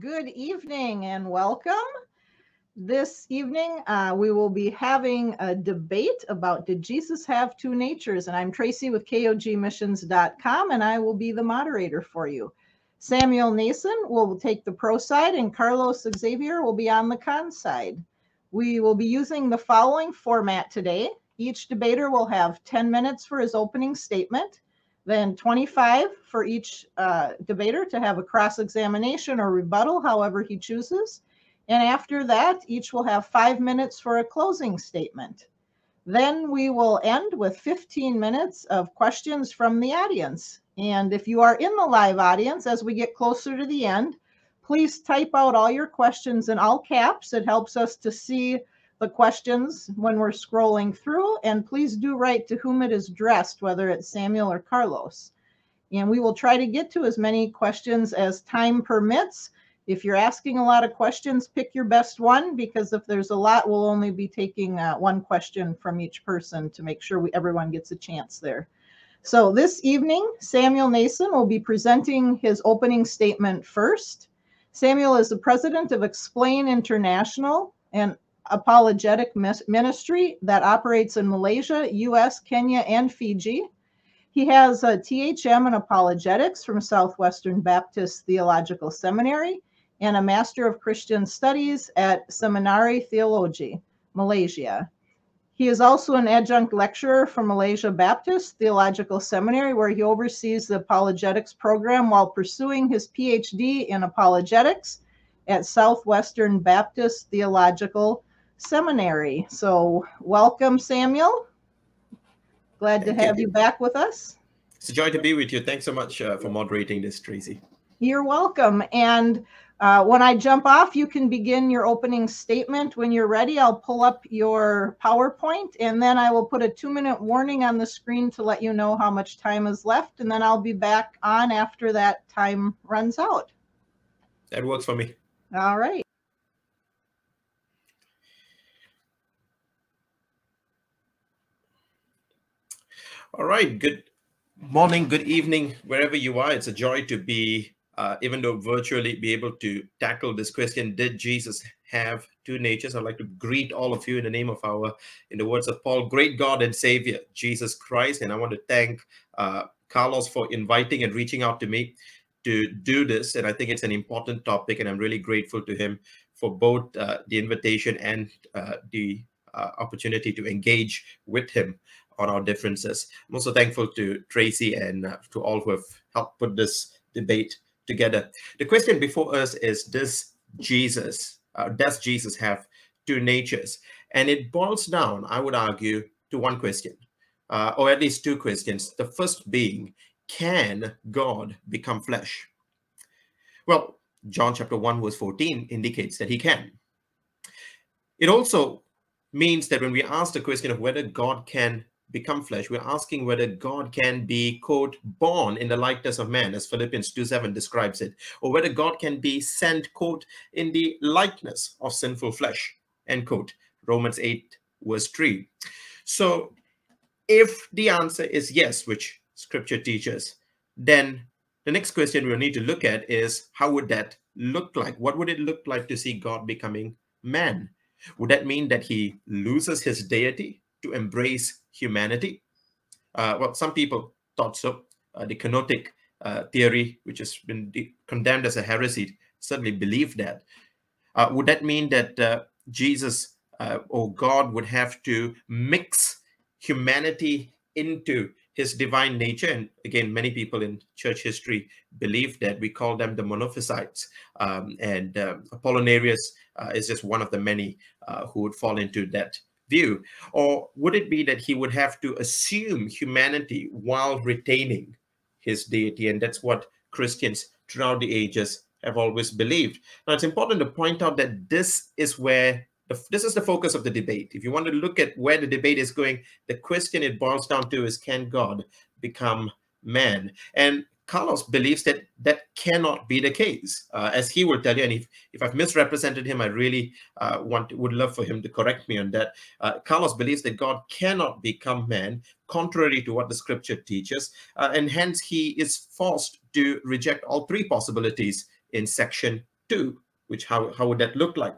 Good evening and welcome. This evening, uh, we will be having a debate about Did Jesus have two natures? And I'm Tracy with KOGmissions.com, and I will be the moderator for you. Samuel Nesan will take the pro side, and Carlos Xavier will be on the con side. We will be using the following format today. Each debater will have 10 minutes for his opening statement then 25 for each uh, debater to have a cross examination or rebuttal, however he chooses. And after that, each will have five minutes for a closing statement. Then we will end with 15 minutes of questions from the audience. And if you are in the live audience, as we get closer to the end, please type out all your questions in all caps. It helps us to see the questions when we're scrolling through. And please do write to whom it is addressed, whether it's Samuel or Carlos. And we will try to get to as many questions as time permits. If you're asking a lot of questions, pick your best one because if there's a lot, we'll only be taking uh, one question from each person to make sure we, everyone gets a chance there. So this evening, Samuel Nesan will be presenting his opening statement first. Samuel is the president of Explain International, and apologetic ministry that operates in Malaysia, US, Kenya, and Fiji. He has a THM in apologetics from Southwestern Baptist Theological Seminary and a Master of Christian Studies at Seminari Theoloji, Malaysia. He is also an adjunct lecturer for Malaysia Baptist Theological Seminary, where he oversees the apologetics program while pursuing his PhD in apologetics at Southwestern Baptist Theological Seminary. So, welcome, Samuel. Glad Thank to have you. you. back with us. It's a joy to be with you. Thanks so much uh, for moderating this, Tracy. You're welcome. And uh, when I jump off, you can begin your opening statement. When you're ready, I'll pull up your PowerPoint and then I will put a two minute warning on the screen to let you know how much time is left. And then I'll be back on after that time runs out. That works for me. All right. All right. Good morning, good evening, wherever you are. It's a joy to be, uh, even though virtually, be able to tackle this question Did Jesus have two natures? I'd like to greet all of you in the name of our, in the words of Paul, great God and Savior, Jesus Christ. And I want to thank uh, Carlos for inviting and reaching out to me to do this. And I think it's an important topic, and I'm really grateful to him for both uh, the invitation and uh, the uh, opportunity to engage with him on our differences. I'm also thankful to Tracy and uh, to all who have helped put this debate together. The question before us is, does Jesus, uh, does Jesus have two natures? And it boils down, I would argue, to one question, uh, or at least two questions. The first being, can God become flesh? Well, John chapter 1, verse 14 indicates that he can. It also means that when we ask the question of whether God can become flesh, we're asking whether God can be, quote, born in the likeness of man, as Philippians 2 7 describes it, or whether God can be sent, quote, in the likeness of sinful flesh, end quote, Romans 8, verse 3. So if the answer is yes, which scripture teaches, then the next question we'll need to look at is how would that look like? What would it look like to see God becoming man? Would that mean that he loses his deity to embrace humanity? Uh, well, some people thought so. Uh, the kenotic uh, theory, which has been condemned as a heresy, certainly believed that. Uh, would that mean that uh, Jesus uh, or God would have to mix humanity into his divine nature? And again, many people in church history believe that. We call them the monophysites. Um, and Apollinarius is just one of the many who would fall into that view? Or would it be that he would have to assume humanity while retaining his deity? And that's what Christians throughout the ages have always believed. Now, it's important to point out that this is where the, this is the focus of the debate. If you want to look at where the debate is going, the question it boils down to is can God become man? And Carlos believes that that cannot be the case, uh, as he will tell you. And if, if I've misrepresented him, I really uh, want would love for him to correct me on that. Uh, Carlos believes that God cannot become man, contrary to what the scripture teaches, uh, and hence he is forced to reject all three possibilities in section two, which how, how would that look like?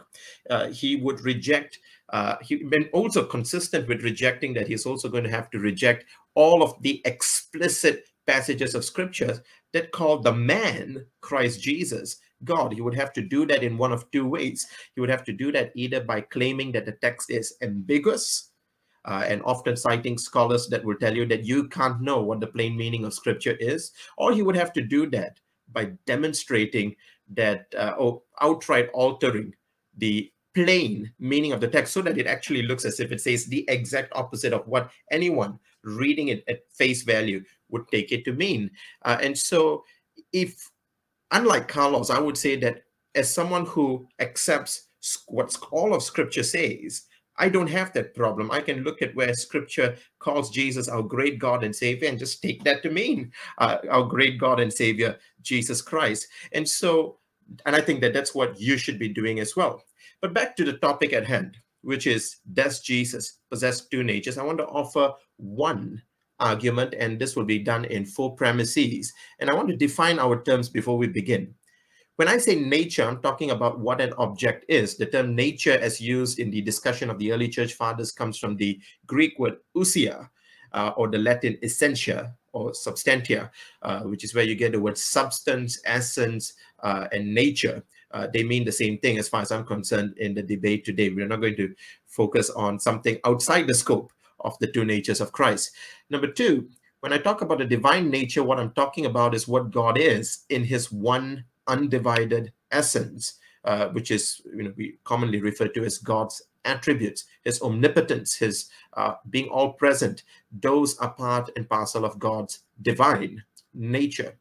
Uh, he would reject, uh, he been also consistent with rejecting that he's also going to have to reject all of the explicit passages of scriptures that call the man, Christ Jesus, God. He would have to do that in one of two ways. He would have to do that either by claiming that the text is ambiguous, uh, and often citing scholars that will tell you that you can't know what the plain meaning of scripture is, or he would have to do that by demonstrating that uh, or outright altering the plain meaning of the text so that it actually looks as if it says the exact opposite of what anyone reading it at face value would take it to mean. Uh, and so, if unlike Carlos, I would say that as someone who accepts what all of Scripture says, I don't have that problem. I can look at where Scripture calls Jesus our great God and Savior and just take that to mean uh, our great God and Savior, Jesus Christ. And so, and I think that that's what you should be doing as well. But back to the topic at hand, which is Does Jesus possess two natures? I want to offer one argument, and this will be done in four premises. And I want to define our terms before we begin. When I say nature, I'm talking about what an object is. The term nature, as used in the discussion of the early church fathers, comes from the Greek word ousia, uh, or the Latin essentia or substantia, uh, which is where you get the word substance, essence, uh, and nature. Uh, they mean the same thing as far as I'm concerned in the debate today. We're not going to focus on something outside the scope of the two natures of Christ. Number two, when I talk about the divine nature, what I'm talking about is what God is in his one undivided essence, uh, which is you know we commonly refer to as God's attributes, His omnipotence, His uh, being all present. Those are part and parcel of God's divine nature.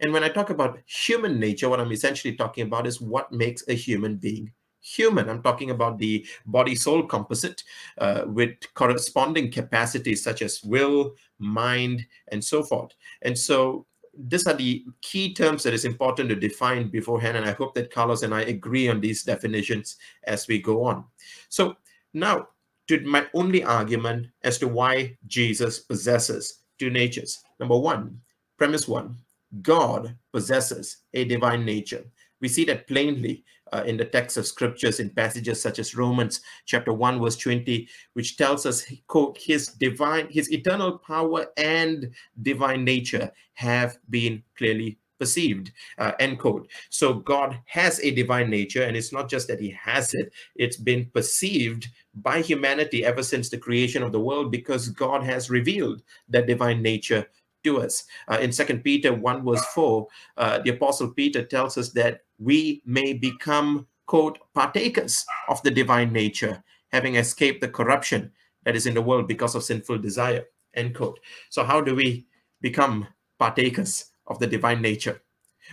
And when I talk about human nature, what I'm essentially talking about is what makes a human being human. I'm talking about the body soul composite uh, with corresponding capacities such as will, mind, and so forth. And so these are the key terms that is important to define beforehand. And I hope that Carlos and I agree on these definitions as we go on. So now to my only argument as to why Jesus possesses two natures. Number one, premise one, God possesses a divine nature. We see that plainly uh, in the text of scriptures in passages such as Romans chapter 1 verse 20 which tells us quote his divine his eternal power and divine nature have been clearly perceived uh, end quote so God has a divine nature and it's not just that he has it it's been perceived by humanity ever since the creation of the world because God has revealed that divine nature to us. Uh, in Second Peter 1 verse 4, uh, the Apostle Peter tells us that we may become, quote, partakers of the divine nature, having escaped the corruption that is in the world because of sinful desire, end quote. So how do we become partakers of the divine nature?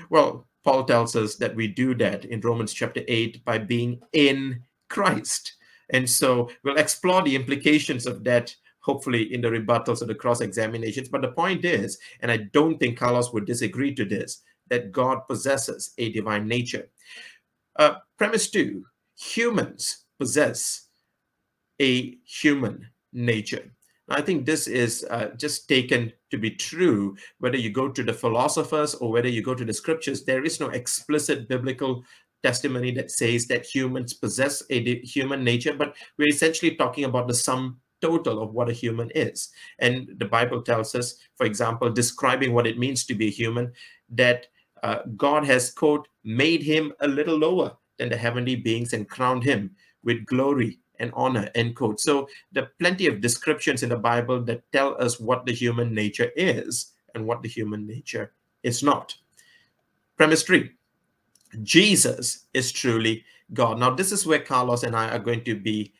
Well, Paul tells us that we do that in Romans chapter 8 by being in Christ. And so we'll explore the implications of that hopefully in the rebuttals or the cross examinations. But the point is, and I don't think Carlos would disagree to this, that God possesses a divine nature. Uh, premise two humans possess a human nature. I think this is uh, just taken to be true, whether you go to the philosophers or whether you go to the scriptures, there is no explicit biblical testimony that says that humans possess a human nature, but we're essentially talking about the sum total of what a human is. And the Bible tells us, for example, describing what it means to be a human, that uh, God has, quote, made him a little lower than the heavenly beings and crowned him with glory and honor, end quote. So there are plenty of descriptions in the Bible that tell us what the human nature is and what the human nature is not. Premise three, Jesus is truly God. Now, this is where Carlos and I are going to be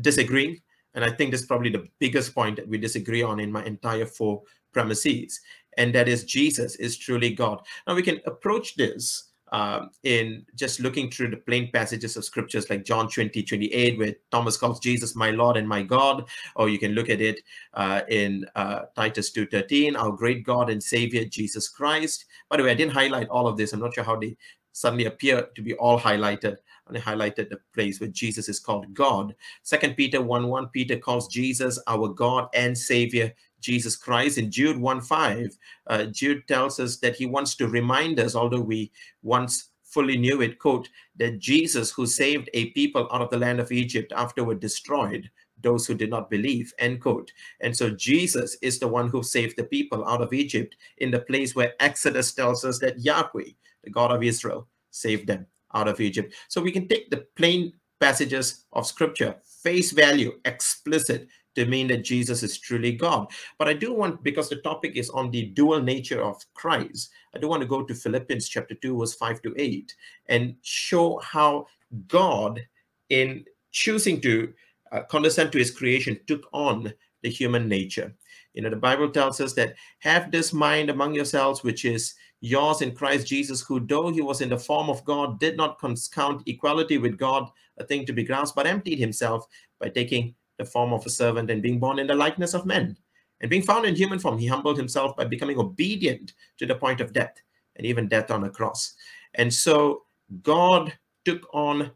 disagreeing. And I think this is probably the biggest point that we disagree on in my entire four premises and that is Jesus is truly God. Now we can approach this um, in just looking through the plain passages of scriptures like John 20, 28, where Thomas calls Jesus my Lord and my God, or you can look at it uh, in uh, Titus 2.13, our great God and Savior, Jesus Christ. By the way, I didn't highlight all of this. I'm not sure how they suddenly appear to be all highlighted. And I highlighted the place where Jesus is called God. Second Peter 1, 1, Peter calls Jesus our God and Savior, Jesus Christ. In Jude 1 5, uh, Jude tells us that he wants to remind us, although we once fully knew it, quote, that Jesus, who saved a people out of the land of Egypt, afterward destroyed those who did not believe, end quote. And so Jesus is the one who saved the people out of Egypt in the place where Exodus tells us that Yahweh, the God of Israel, saved them out of Egypt. So we can take the plain passages of scripture, face value, explicit, to mean that Jesus is truly God. But I do want, because the topic is on the dual nature of Christ, I do want to go to Philippians chapter 2, verse 5 to 8, and show how God, in choosing to uh, condescend to his creation, took on the human nature. You know, the Bible tells us that have this mind among yourselves, which is yours in Christ Jesus, who, though he was in the form of God, did not count equality with God a thing to be grasped, but emptied himself by taking the form of a servant and being born in the likeness of men. And being found in human form, he humbled himself by becoming obedient to the point of death, and even death on a cross. And so God took on,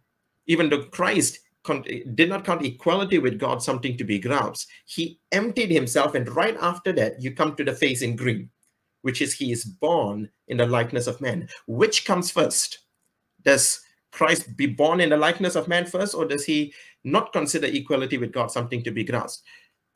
even though Christ did not count equality with God something to be grasped, he emptied himself. And right after that, you come to the face in green, which is he is born in the likeness of man. Which comes first? Does Christ be born in the likeness of man first, or does he not consider equality with God something to be grasped?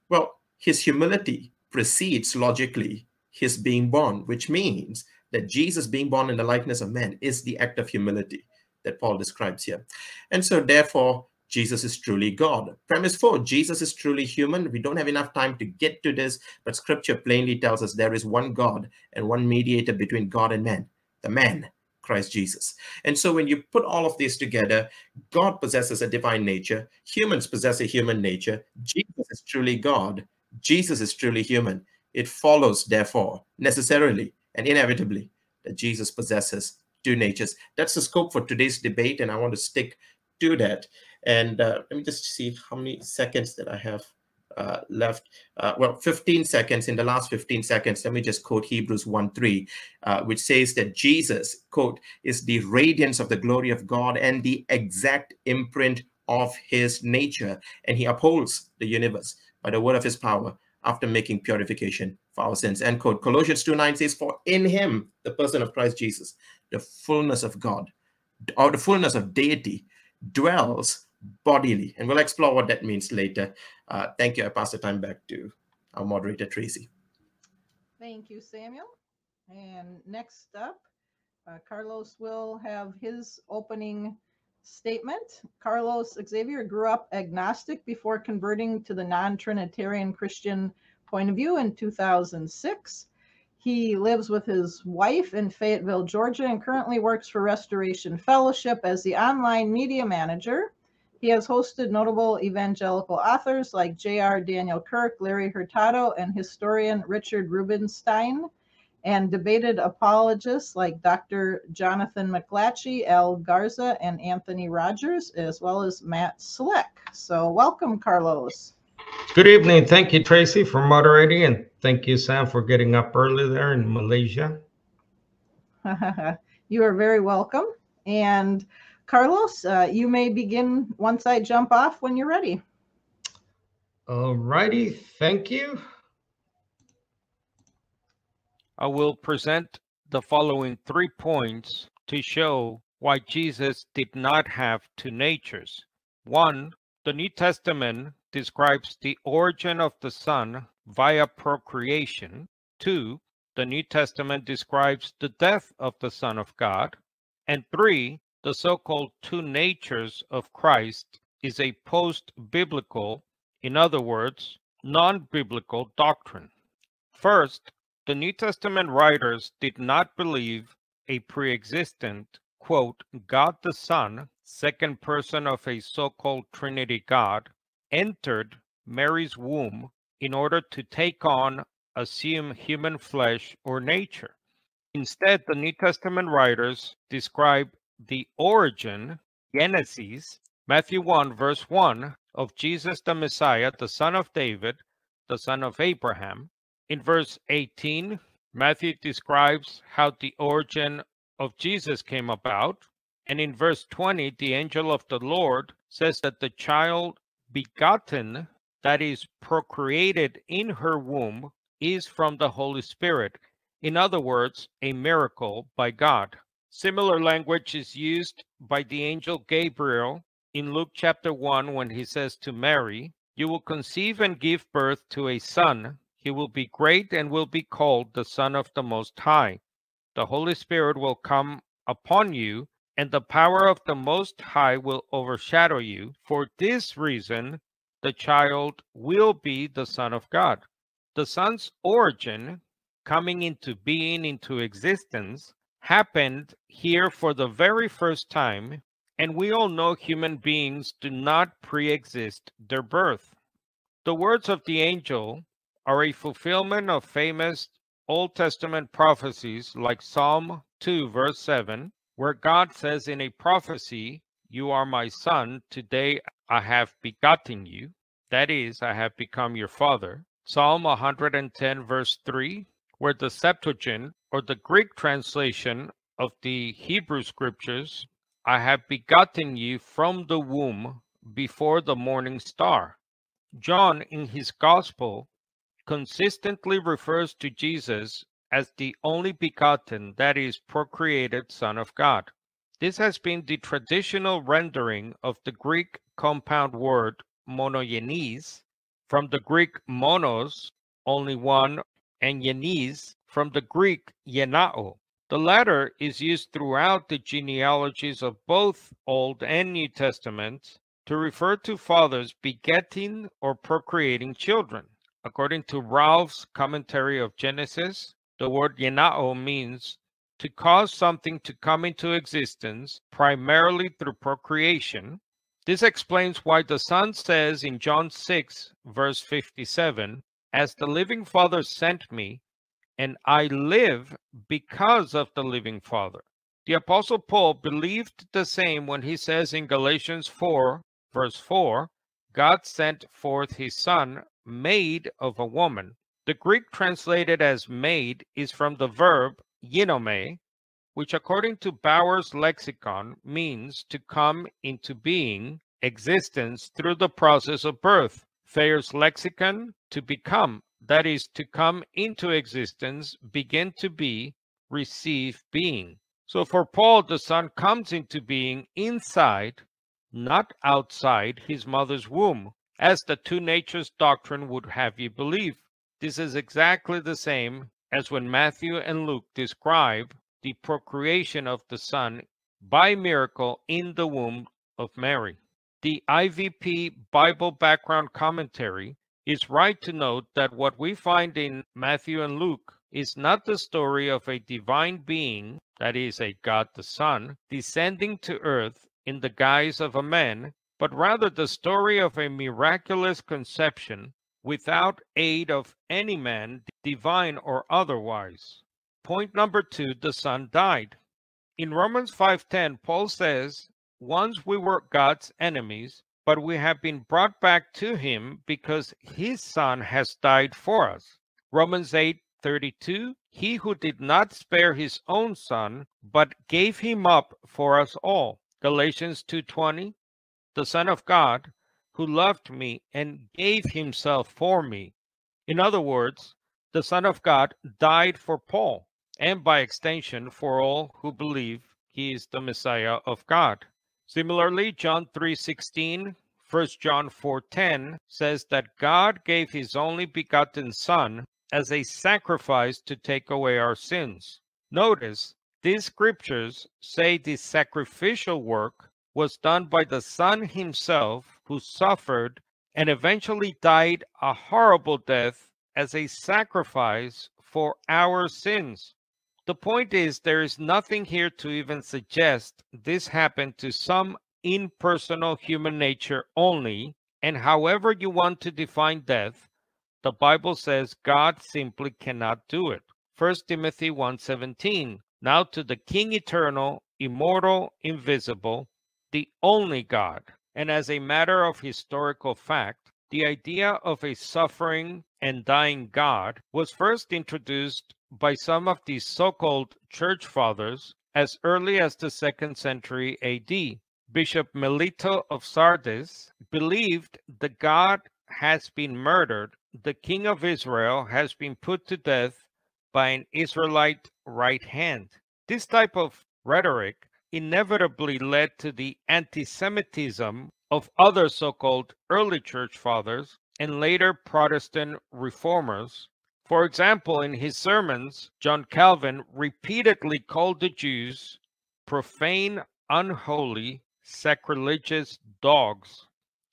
Well, his humility precedes logically his being born, which means that Jesus being born in the likeness of man is the act of humility that Paul describes here. And so, therefore, Jesus is truly God. Premise four, Jesus is truly human. We don't have enough time to get to this, but scripture plainly tells us there is one God and one mediator between God and man, the man, Christ Jesus. And so when you put all of these together, God possesses a divine nature, humans possess a human nature, Jesus is truly God, Jesus is truly human. It follows, therefore, necessarily and inevitably, that Jesus possesses two natures. That's the scope for today's debate, and I want to stick to that. And uh, let me just see how many seconds that I have uh, left. Uh, well, 15 seconds. In the last 15 seconds, let me just quote Hebrews 1 3, uh, which says that Jesus, quote, is the radiance of the glory of God and the exact imprint of his nature. And he upholds the universe by the word of his power after making purification for our sins. End quote. Colossians 2 9 says, For in him, the person of Christ Jesus, the fullness of God, or the fullness of deity, dwells bodily. And we'll explore what that means later. Uh, thank you. I pass the time back to our moderator, Tracy. Thank you, Samuel. And next up, uh, Carlos will have his opening statement. Carlos Xavier grew up agnostic before converting to the non Trinitarian Christian point of view in 2006. He lives with his wife in Fayetteville, Georgia, and currently works for Restoration Fellowship as the online media manager. He has hosted notable evangelical authors like J.R. Daniel Kirk, Larry Hurtado, and historian Richard Rubenstein, and debated apologists like Dr. Jonathan McLatchie, Al Garza, and Anthony Rogers, as well as Matt Slick. So, welcome, Carlos. Good evening. Thank you, Tracy, for moderating, and thank you, Sam, for getting up early there in Malaysia. you are very welcome. And Carlos, uh, you may begin once I jump off when you're ready. All righty, thank you. I will present the following three points to show why Jesus did not have two natures. One, the New Testament describes the origin of the Son via procreation. Two, the New Testament describes the death of the Son of God. And three, the so-called two natures of Christ is a post-biblical, in other words, non-biblical doctrine. First, the New Testament writers did not believe a pre-existent, quote, God the Son, second person of a so-called Trinity God, entered Mary's womb in order to take on, assume human flesh or nature. Instead, the New Testament writers describe the origin, Genesis, Matthew 1, verse 1, of Jesus the Messiah, the son of David, the son of Abraham. In verse 18, Matthew describes how the origin of Jesus came about. And in verse 20, the angel of the Lord says that the child begotten, that is, procreated in her womb, is from the Holy Spirit. In other words, a miracle by God. Similar language is used by the angel Gabriel in Luke chapter 1 when he says to Mary, You will conceive and give birth to a son. He will be great and will be called the Son of the Most High. The Holy Spirit will come upon you, and the power of the Most High will overshadow you. For this reason, the child will be the Son of God. The Son's origin, coming into being, into existence, happened here for the very first time, and we all know human beings do not pre exist their birth. The words of the angel are a fulfillment of famous Old Testament prophecies like Psalm 2, verse 7, where God says in a prophecy, You are my son, today I have begotten you. That is, I have become your father. Psalm 110, verse 3, where the Septuagint or the Greek translation of the Hebrew scriptures, I have begotten you from the womb before the morning star. John, in his gospel, consistently refers to Jesus as the only begotten, that is, procreated Son of God. This has been the traditional rendering of the Greek compound word monogenes, from the Greek monos, only one, and genes, from the Greek gennao. The latter is used throughout the genealogies of both Old and New Testaments to refer to fathers begetting or procreating children. According to Ralph's commentary of Genesis, the word gennao means to cause something to come into existence primarily through procreation. This explains why the Son says in John 6, verse 57, As the living Father sent me, and I live because of the living Father. The Apostle Paul believed the same when he says in Galatians 4, verse 4, God sent forth his Son, made of a woman. The Greek translated as made is from the verb ginomai, which according to Bauer's lexicon means to come into being, existence through the process of birth. Thayer's lexicon, to become, that is, to come into existence, begin to be, receive being. So for Paul, the Son comes into being inside, not outside his mother's womb, as the two natures doctrine would have you believe. This is exactly the same as when Matthew and Luke describe the procreation of the Son by miracle in the womb of Mary. The IVP Bible Background Commentary is right to note that what we find in Matthew and Luke is not the story of a divine being, that is, a God the Son, descending to earth in the guise of a man, but rather the story of a miraculous conception without aid of any man, divine or otherwise. Point number two, the Son died. In Romans 5:10, Paul says, "Once we were God's enemies, but we have been brought back to him because his Son has died for us." Romans 8:32, "He who did not spare his own Son, but gave him up for us all." Galatians 2:20, "The Son of God who loved me and gave himself for me. In other words, the Son of God died for Paul, and by extension for all who believe he is the Messiah of God. Similarly, John 3:16, 1 John 4:10 says that God gave his only begotten Son as a sacrifice to take away our sins. Notice, these scriptures say the sacrificial work was done by the Son himself, who suffered and eventually died a horrible death as a sacrifice for our sins. The point is, there is nothing here to even suggest this happened to some impersonal human nature only, and however you want to define death, the Bible says God simply cannot do it. 1 Timothy 1:17 Now to the King eternal, immortal, invisible, the only God. And as a matter of historical fact, the idea of a suffering and dying God was first introduced by some of the so called church fathers as early as the second century AD. Bishop Melito of Sardis believed the God has been murdered, the king of Israel has been put to death by an Israelite right hand. This type of rhetoric inevitably led to the anti Semitism of other so called early church fathers and later Protestant reformers. For example, in his sermons, John Calvin repeatedly called the Jews profane, unholy, sacrilegious dogs.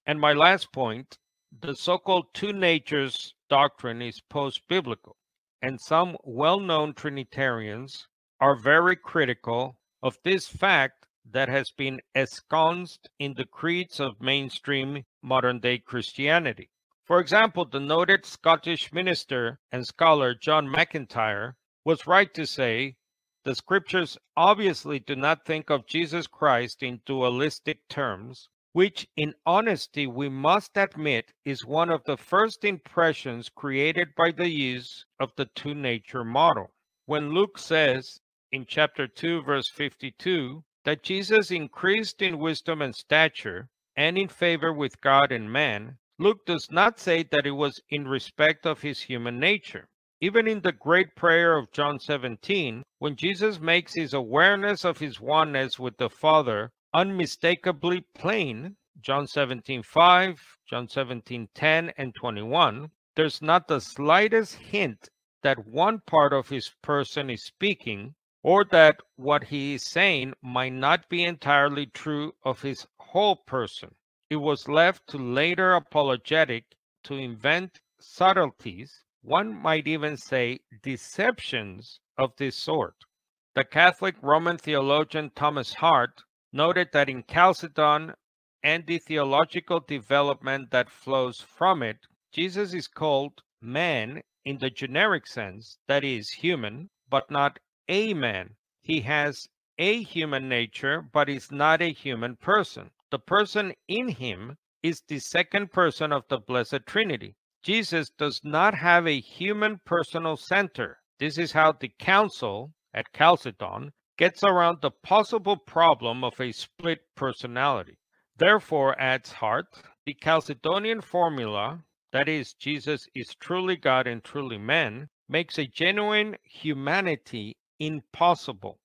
And my last point the so called two natures doctrine is post biblical, and some well known Trinitarians are very critical of this fact that has been ensconced in the creeds of mainstream modern day Christianity. For example, the noted Scottish minister and scholar John McIntyre was right to say the scriptures obviously do not think of Jesus Christ in dualistic terms, which in honesty we must admit is one of the first impressions created by the use of the two nature model. When Luke says in chapter 2, verse 52, that Jesus increased in wisdom and stature and in favor with God and man, Luke does not say that it was in respect of his human nature. Even in the great prayer of John 17, when Jesus makes his awareness of his oneness with the Father unmistakably plain, John 17 5, John 17 10, and 21, there's not the slightest hint that one part of his person is speaking or that what he is saying might not be entirely true of his whole person. It was left to later apologetic to invent subtleties, one might even say deceptions of this sort. The Catholic Roman theologian Thomas Hart noted that in Chalcedon and the theological development that flows from it, Jesus is called man in the generic sense, that is, human, but not a man. He has a human nature, but is not a human person. The person in him is the second person of the Blessed Trinity. Jesus does not have a human personal center. This is how the council at Chalcedon gets around the possible problem of a split personality. Therefore, adds Hart, the Chalcedonian formula, that is, Jesus is truly God and truly man, makes a genuine humanity impossible.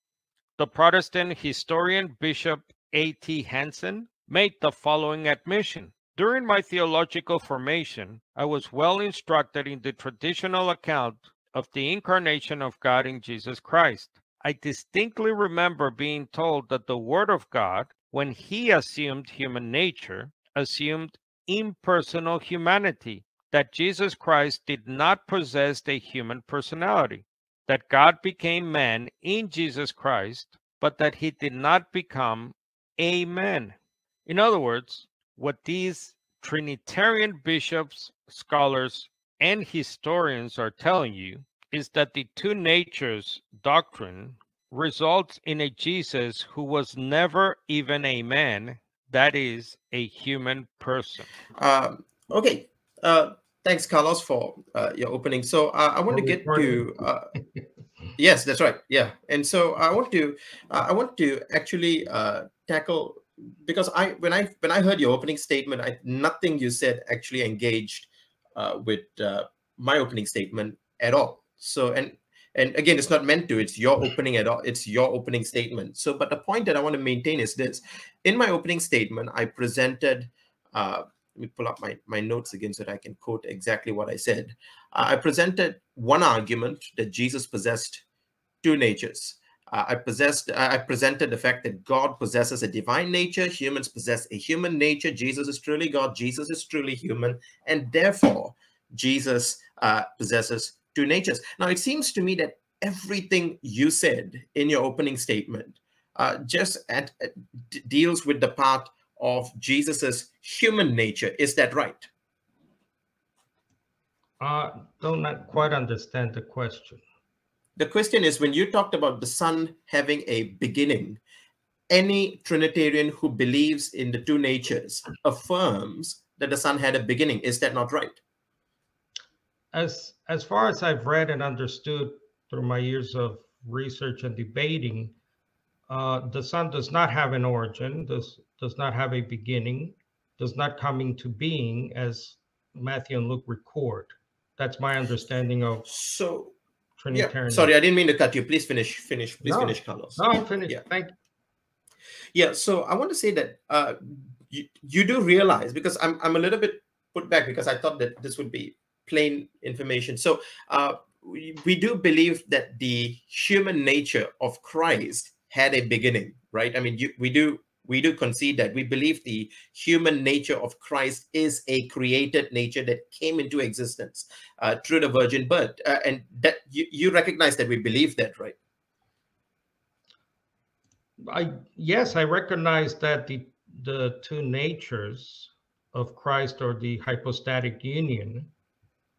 The Protestant historian Bishop A.T. Hanson made the following admission. During my theological formation, I was well instructed in the traditional account of the incarnation of God in Jesus Christ. I distinctly remember being told that the Word of God, when he assumed human nature, assumed impersonal humanity, that Jesus Christ did not possess a human personality, that God became man in Jesus Christ, but that he did not become a man. In other words, what these Trinitarian bishops, scholars, and historians are telling you is that the two natures doctrine results in a Jesus who was never even a man, that is, a human person. Um, okay. Uh, thanks, Carlos, for uh, your opening. So uh, I want to get to. Uh, yes, that's right. Yeah, and so I want to. Uh, I want to actually uh, tackle because I when I when I heard your opening statement, I nothing you said actually engaged uh, with uh, my opening statement at all. So and and again, it's not meant to. It's your opening at all. It's your opening statement. So, but the point that I want to maintain is this: in my opening statement, I presented. Uh, let me pull up my, my notes again so that I can quote exactly what I said. Uh, I presented one argument that Jesus possessed two natures. I possessed, I presented the fact that God possesses a divine nature, humans possess a human nature. Jesus is truly God, Jesus is truly human, and therefore Jesus uh, possesses two natures. Now, it seems to me that everything you said in your opening statement uh, just at, at, deals with the part of Jesus's human nature. Is that right? Uh, don't not quite understand the question. The question is when you talked about the Son having a beginning, any Trinitarian who believes in the two natures affirms that the Son had a beginning. Is that not right? As as far as I've read and understood through my years of research and debating, uh, the Son does not have an origin, does does not have a beginning, does not come into being as Matthew and Luke record. That's my understanding of so Trinitarian. Yeah. Sorry, I didn't mean to cut you. Please finish. Finish. Please No. finish, Carlos. No, I'm finished. Yeah. Thank you. Yeah, so I want to say that uh, you, you do realize because I'm I'm a little bit put back because I thought that this would be plain information. So uh, we, we do believe that the human nature of Christ had a beginning, right? I mean, you, we do we do concede that we believe the human nature of Christ is a created nature that came into existence uh, through the virgin birth, uh, and that you, you recognize that we believe that, right? I yes, I recognize that the the two natures of Christ or the hypostatic union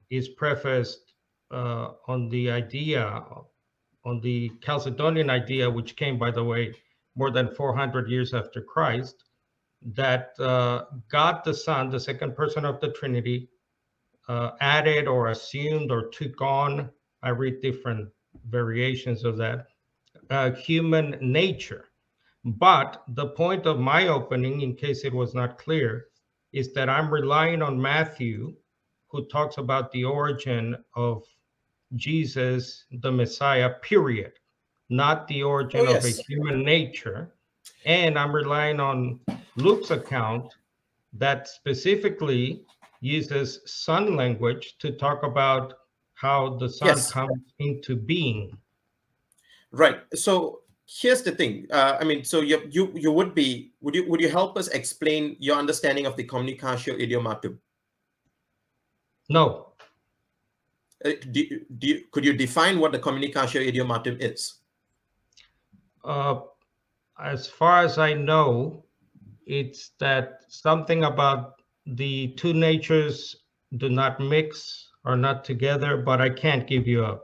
is prefaced uh, on the idea, on the Chalcedonian idea, which came, by the way, more than 400 years after Christ, that uh, God the Son, the second person of the Trinity, uh, added or assumed or took on. I read different variations of that uh, human nature. But the point of my opening, in case it was not clear, is that I'm relying on Matthew, who talks about the origin of Jesus, the Messiah, period, not the origin Oh, of a human nature. And I'm relying on Luke's account that specifically uses son language to talk about how the son Yes. comes into being. Right. So here's the thing. Uh, I mean, so you you you would be would you would you help us explain your understanding of the communicatio idiomatum? No, Uh, do, do you, could you define what the communicatio idiomatum is? Uh, as far as I know, it's that something about the two natures do not mix or not together, but I can't give you a,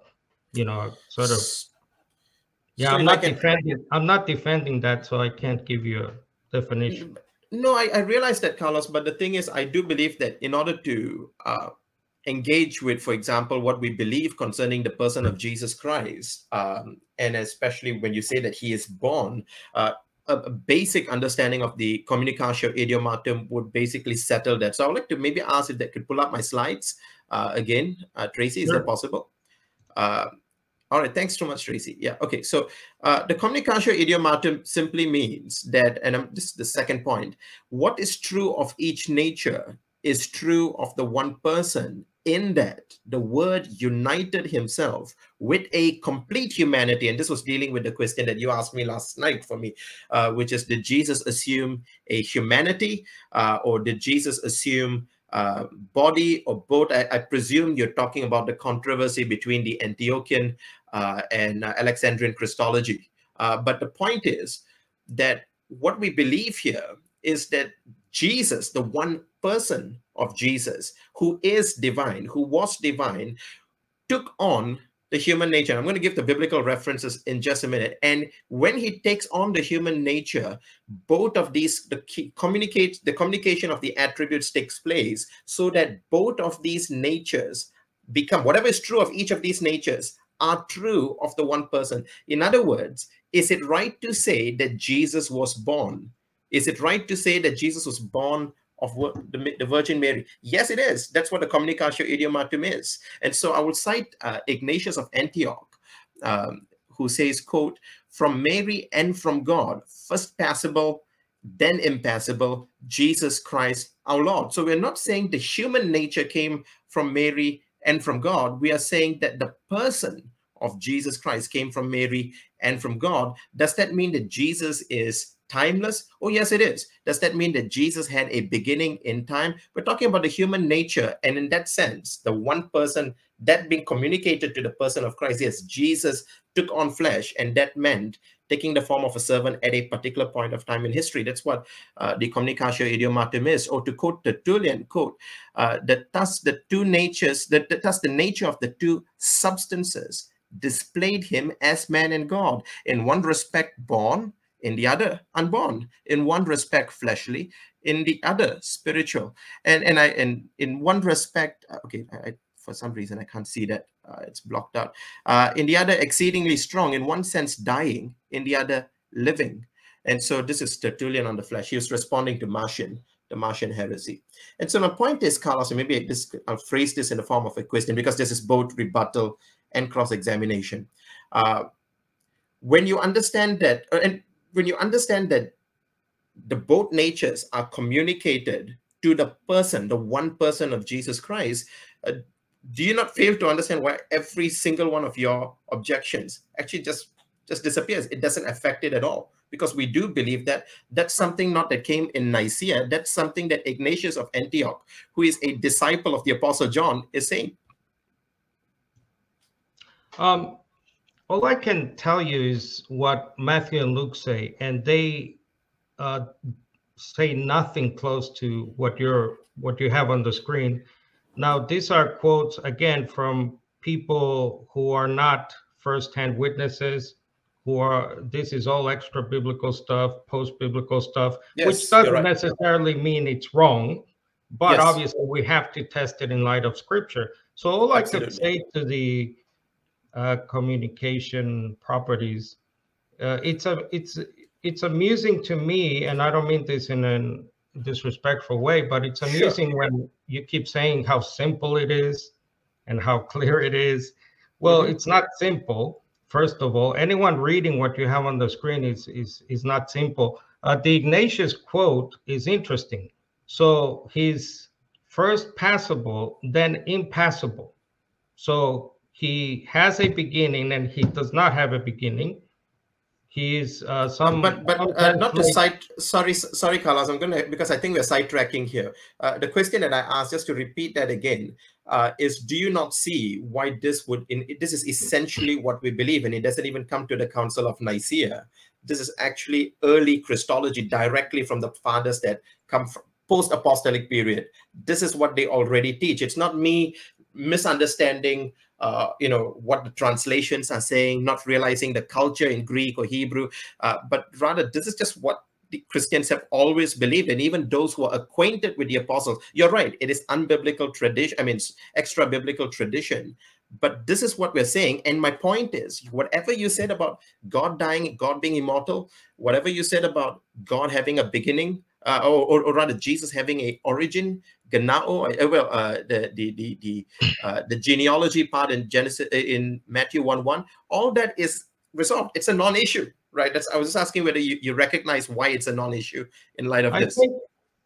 you know, sort of, yeah, So I'm not can- defending, I'm not defending that, so I can't give you a definition. No, I, I realize that, Carlos, but the thing is, I do believe that in order to uh, engage with, for example, what we believe concerning the person of Jesus Christ, um, and especially when you say that he is born, uh, a, a basic understanding of the communicatio idiomatum would basically settle that. So I would like to maybe ask if that could pull up my slides uh, again. Uh, Tracy, is Sure. that possible? Uh, all right, thanks so much, Tracy. Yeah, okay. So uh, the communicatio idiomatum simply means that, and I'm, this is the second point, what is true of each nature is true of the one person in that the word united himself with a complete humanity and this was dealing with the question that you asked me last night for me uh, which is did jesus assume a humanity uh, or did jesus assume uh, body or both? I, I presume you're talking about the controversy between the antiochian uh, and uh, alexandrian christology. Uh, but the point is that what we believe here is that Jesus, the one person of Jesus who is divine, who was divine, took on the human nature. I'm going to give the biblical references in just a minute. And when he takes on the human nature, both of these the communicate the communication of the attributes takes place so that both of these natures become whatever is true of each of these natures are true of the one person. In other words, is it right to say that Jesus was born? Is it right to say that Jesus was born of the, the Virgin Mary? Yes, it is. That's what the communicatio idiomatum is. And so I will cite uh, Ignatius of Antioch, um, who says, quote, from Mary and from God, first passible, then impassible, Jesus Christ our Lord. So we're not saying the human nature came from Mary and from God. We are saying that the person of Jesus Christ came from Mary and from God. Does that mean that Jesus is timeless? Oh, yes, it is. Does that mean that Jesus had a beginning in time? We're talking about the human nature. And in that sense, the one person that being communicated to the person of Christ, yes, Jesus took on flesh, and that meant taking the form of a servant at a particular point of time in history. That's what uh, the communicatio idiomatum is. Or to quote Tertullian, quote, uh, that thus the two natures, that, thus the nature of the two substances displayed him as man and God. In one respect, born, in the other, unborn. In one respect, fleshly, in the other, spiritual. And and I and in one respect, uh, okay, I, I- for some reason I can't see that. Uh, it's blocked out. Uh, in the other, exceedingly strong. In one sense, dying. In the other, living. And so this is Tertullian on the flesh. He was responding to Marcion, the Marcion heresy. And so my point is, Carlos, and maybe this, I'll phrase this in the form of a question because this is both rebuttal and cross-examination. Uh, when you understand that, uh, and when you understand that the both natures are communicated to the person, the one person of Jesus Christ, uh, do you not fail to understand why every single one of your objections actually just just disappears? It doesn't affect it at all because we do believe that that's something not that came in Nicaea. That's something that Ignatius of Antioch, who is a disciple of the Apostle John, is saying. Um, all I can tell you is what Matthew and Luke say, and they uh, say nothing close to what you're what you have on the screen. Now, these are quotes again from people who are not firsthand witnesses, who are this is all extra biblical stuff, post biblical stuff, Yes, which doesn't right. necessarily mean it's wrong, but Yes. obviously we have to test it in light of scripture. So all I could say to the uh, communication properties, uh, it's a it's it's amusing to me, and I don't mean this in a disrespectful way, but it's Sure. amusing when you keep saying how simple it is and how clear it is. Well, Mhm. it's not simple. First of all, anyone reading what you have on the screen is is is not simple. Uh, the Ignatius quote is interesting. So he's first passible, then impassible. So he has a beginning and he does not have a beginning. He is uh, some. but but uh, not to cite sorry sorry carlos i'm gonna because i think we're sidetracking here uh, the question that i asked just to repeat that again uh, is do you not see why this would in this is essentially what we believe and it doesn't even come to the council of nicaea this is actually early christology directly from the fathers that come from post apostolic period this is what they already teach it's not me misunderstanding uh, you know what the translations are saying not realizing the culture in greek or hebrew uh, but rather this is just what the christians have always believed and even those who are acquainted with the apostles you're right it is unbiblical tradition i mean extra biblical tradition but this is what we're saying and my point is whatever you said about god dying god being immortal whatever you said about god having a beginning uh, or, or, or rather jesus having a origin gennao uh, well uh, the the the the, uh, the genealogy part in genesis in matthew 1 1 all that is resolved it's a non-issue right that's i was just asking whether you, you recognize why it's a non-issue in light of I this think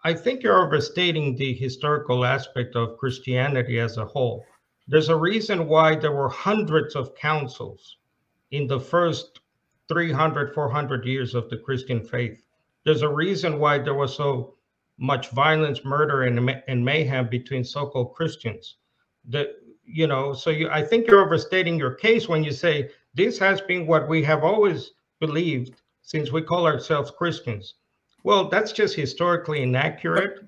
I think you're overstating the historical aspect of Christianity as a whole. There's a reason why there were hundreds of councils in the first 300, 400 years of the Christian faith. There's a reason why there was so much violence, murder, and, and mayhem between so-called Christians. The, you know, so you, I think you're overstating your case when you say this has been what we have always believed since we call ourselves Christians. Well, that's just historically inaccurate,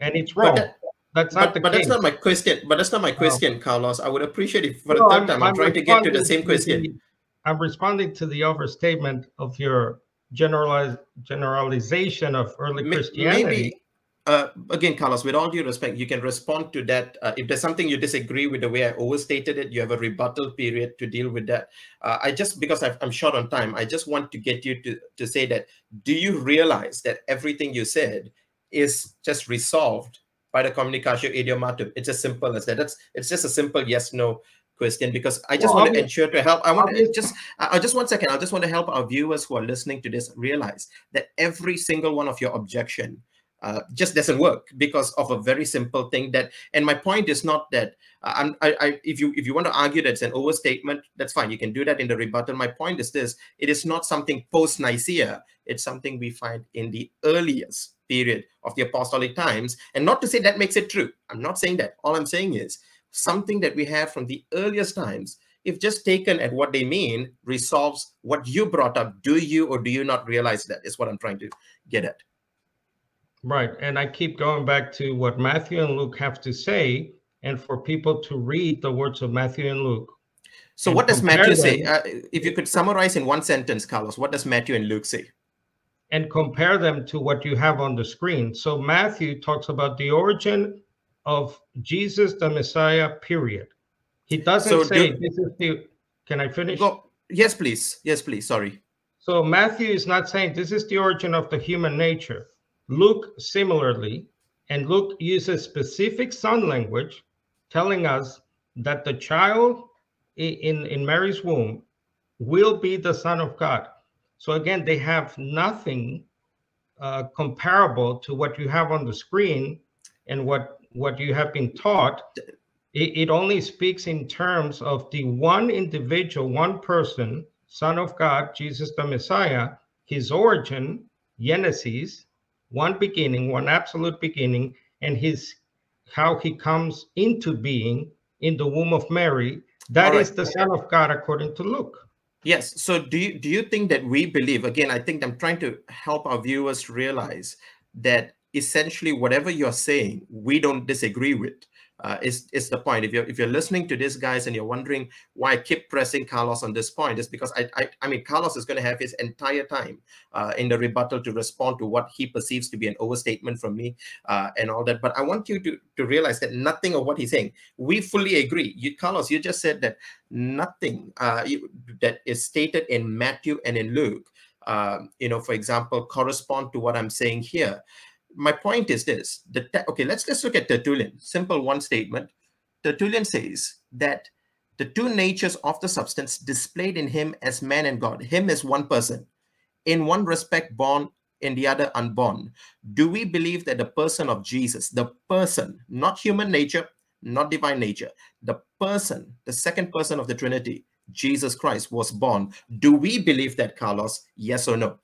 and it's wrong. that- that's not but, the but case. that's not my question but that's not my No. question carlos i would appreciate it for No, the third time i'm, trying to get to the same question the- I'm responding to the overstatement of your generalize generalization of early Christianity. Maybe, uh, again, Carlos, with all due respect, you can respond to that. Uh, if there's something you disagree with the way I overstated it, you have a rebuttal period to deal with that. Uh, I just, because I've, I'm short on time, I just want to get you to, to say that, do you realize that everything you said is just resolved by the communicatio idiomatum? It's as simple as that. That's, it's just a simple yes, no question because I just Well, want to ensure to help. I want to just, I I just one second. I just want to help our viewers who are listening to this realize that every single one of your objection uh, just doesn't work because of a very simple thing that and my point is not that uh, I'm, I, I if you if you want to argue that it's an overstatement that's fine you can do that in the rebuttal my point is this it is not something post Nicaea it's something we find in the earliest period of the apostolic times and not to say that makes it true I'm not saying that all I'm saying is something that we have from the earliest times if just taken at what they mean resolves what you brought up do you or do you not realize that is what I'm trying to get at Right. And I keep going back to what Matthew and Luke have to say, and for people to read the words of Matthew and Luke. So and what does Matthew say? Uh, if you could summarize in one sentence, Carlos, what does Matthew and Luke say? and compare them to what you have on the screen. So Matthew talks about the origin of Jesus the Messiah, period. He doesn't So say do- this is the can I finish? Go. Yes, please. Yes, please. Sorry. So Matthew is not saying this is the origin of the human nature. Luke similarly, and Luke uses specific son language telling us that the child in, in Mary's womb will be the Son of God. So again, they have nothing uh, comparable to what you have on the screen and what what you have been taught. It, it only speaks in terms of the one individual, one person, Son of God, Jesus the Messiah, his origin, Genesis, one beginning, one absolute beginning, and his how he comes into being in the womb of Mary. That All is the Son of God according to Luke. Yes. So do you do you think that we believe again? I think I'm trying to help our viewers realize that essentially whatever you're saying, we don't disagree with. Uh, is is the point? If you're if you're listening to this, guys, and you're wondering why I keep pressing Carlos on this point, is because I I, I mean Carlos is going to have his entire time uh, in the rebuttal to respond to what he perceives to be an overstatement from me uh, and all that. But I want you to to realize that nothing of what he's saying, we fully agree. You, Carlos, you just said that nothing uh, you, that is stated in Matthew and in Luke, um, you know, for example, correspond to what I'm saying here. My point is this: the okay, let's just look at Tertullian. Simple one statement. Tertullian says that the two natures of the substance displayed in him as man and God. Him is one person, in one respect born, in the other unborn. Do we believe that the person of Jesus, the person, not human nature, not divine nature, the person, the second person of the Trinity, Jesus Christ, was born? Do we believe that, Carlos? Yes or no?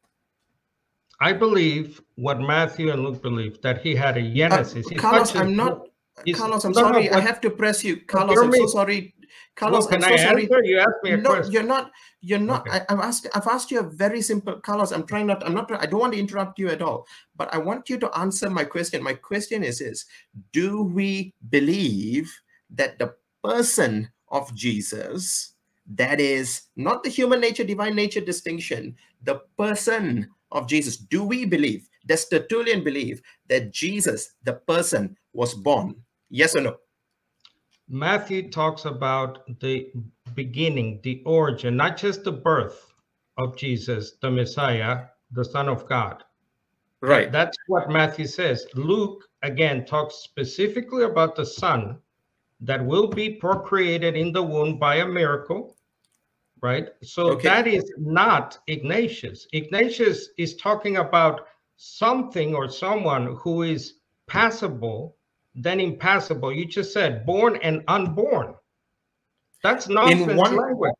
I believe what Matthew and Luke believe that he had a Uh, Genesis. He's Carlos, I'm not. he's- Carlos, I'm sorry. I have to press you. Carlos, I'm so sorry. Well, Carlos, can I'm I so sorry. answer? You asked me a no question. you're not you're not Okay. I, i've asked i've asked you a very simple carlos i'm trying not i'm not i don't want to interrupt you at all but i want you to answer my question my question is is do we believe that the person of jesus that is not the human nature divine nature distinction the person of jesus. Do we believe does tertullian believe that jesus the person was born? Yes or no? Matthew talks about the beginning, the origin, not just the birth of Jesus, the Messiah, the Son of God. right. That's what Matthew says. Luke, again, talks specifically about the Son that will be procreated in the womb by a miracle, right? So Okay. that is not Ignatius. Ignatius is talking about something or someone who is passible, then impassible. You just said born and unborn. That's nonsense in one- language.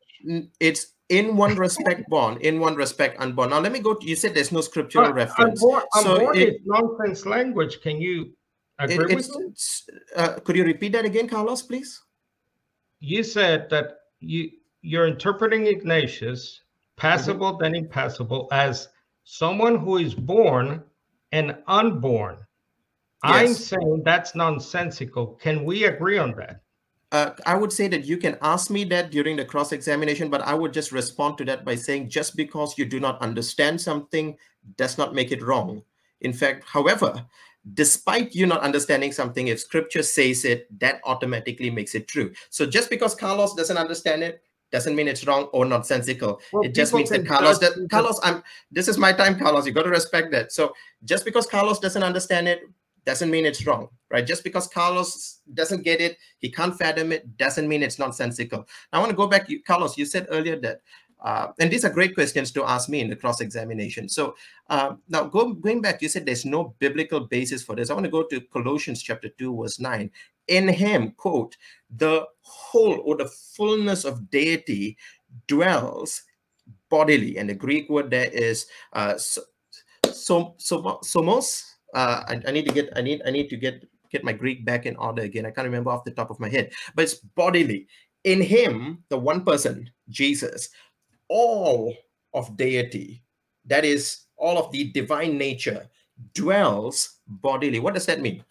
It's in one respect born, in one respect unborn. Now let me go. To, you said there's no scriptural But reference. Unborn, So unborn it- is nonsense language. Can you It- agree with it's, me? it's- uh, could you repeat that again, Carlos, please? you said that you you're interpreting Ignatius passible then impassible as someone who is born and unborn. I'm saying that's nonsensical. Can we agree on that? Uh, I would say that you can ask me that during the cross examination, but I would just respond to that by saying just because you do not understand something does not make it wrong. In fact, however, despite you not understanding something, if scripture says it, that automatically makes it true. So just because Carlos doesn't understand it doesn't mean it's wrong or nonsensical. Well, it just means that Carlos, that, Carlos, I'm this is my time, Carlos. You got to respect that. So just because Carlos doesn't understand it doesn't mean it's wrong, right? Just because Carlos doesn't get it, he can't fathom it, doesn't mean it's nonsensical. I want to go back, you, Carlos. You said earlier that, uh, and these are great questions to ask me in the cross examination. So uh, now go, going back, you said there's no biblical basis for this. I want to go to Colossians chapter 2, verse 9. In him, quote, the whole or the fullness of deity dwells bodily. And the Greek word there is uh, so, so, so, somos. Uh, I, I need to get, I need, I need to get get my Greek back in order again. I can't remember off the top of my head, but it's bodily. In him, the one person, Jesus, all of deity, that is, all of the divine nature, dwells bodily. What does that mean?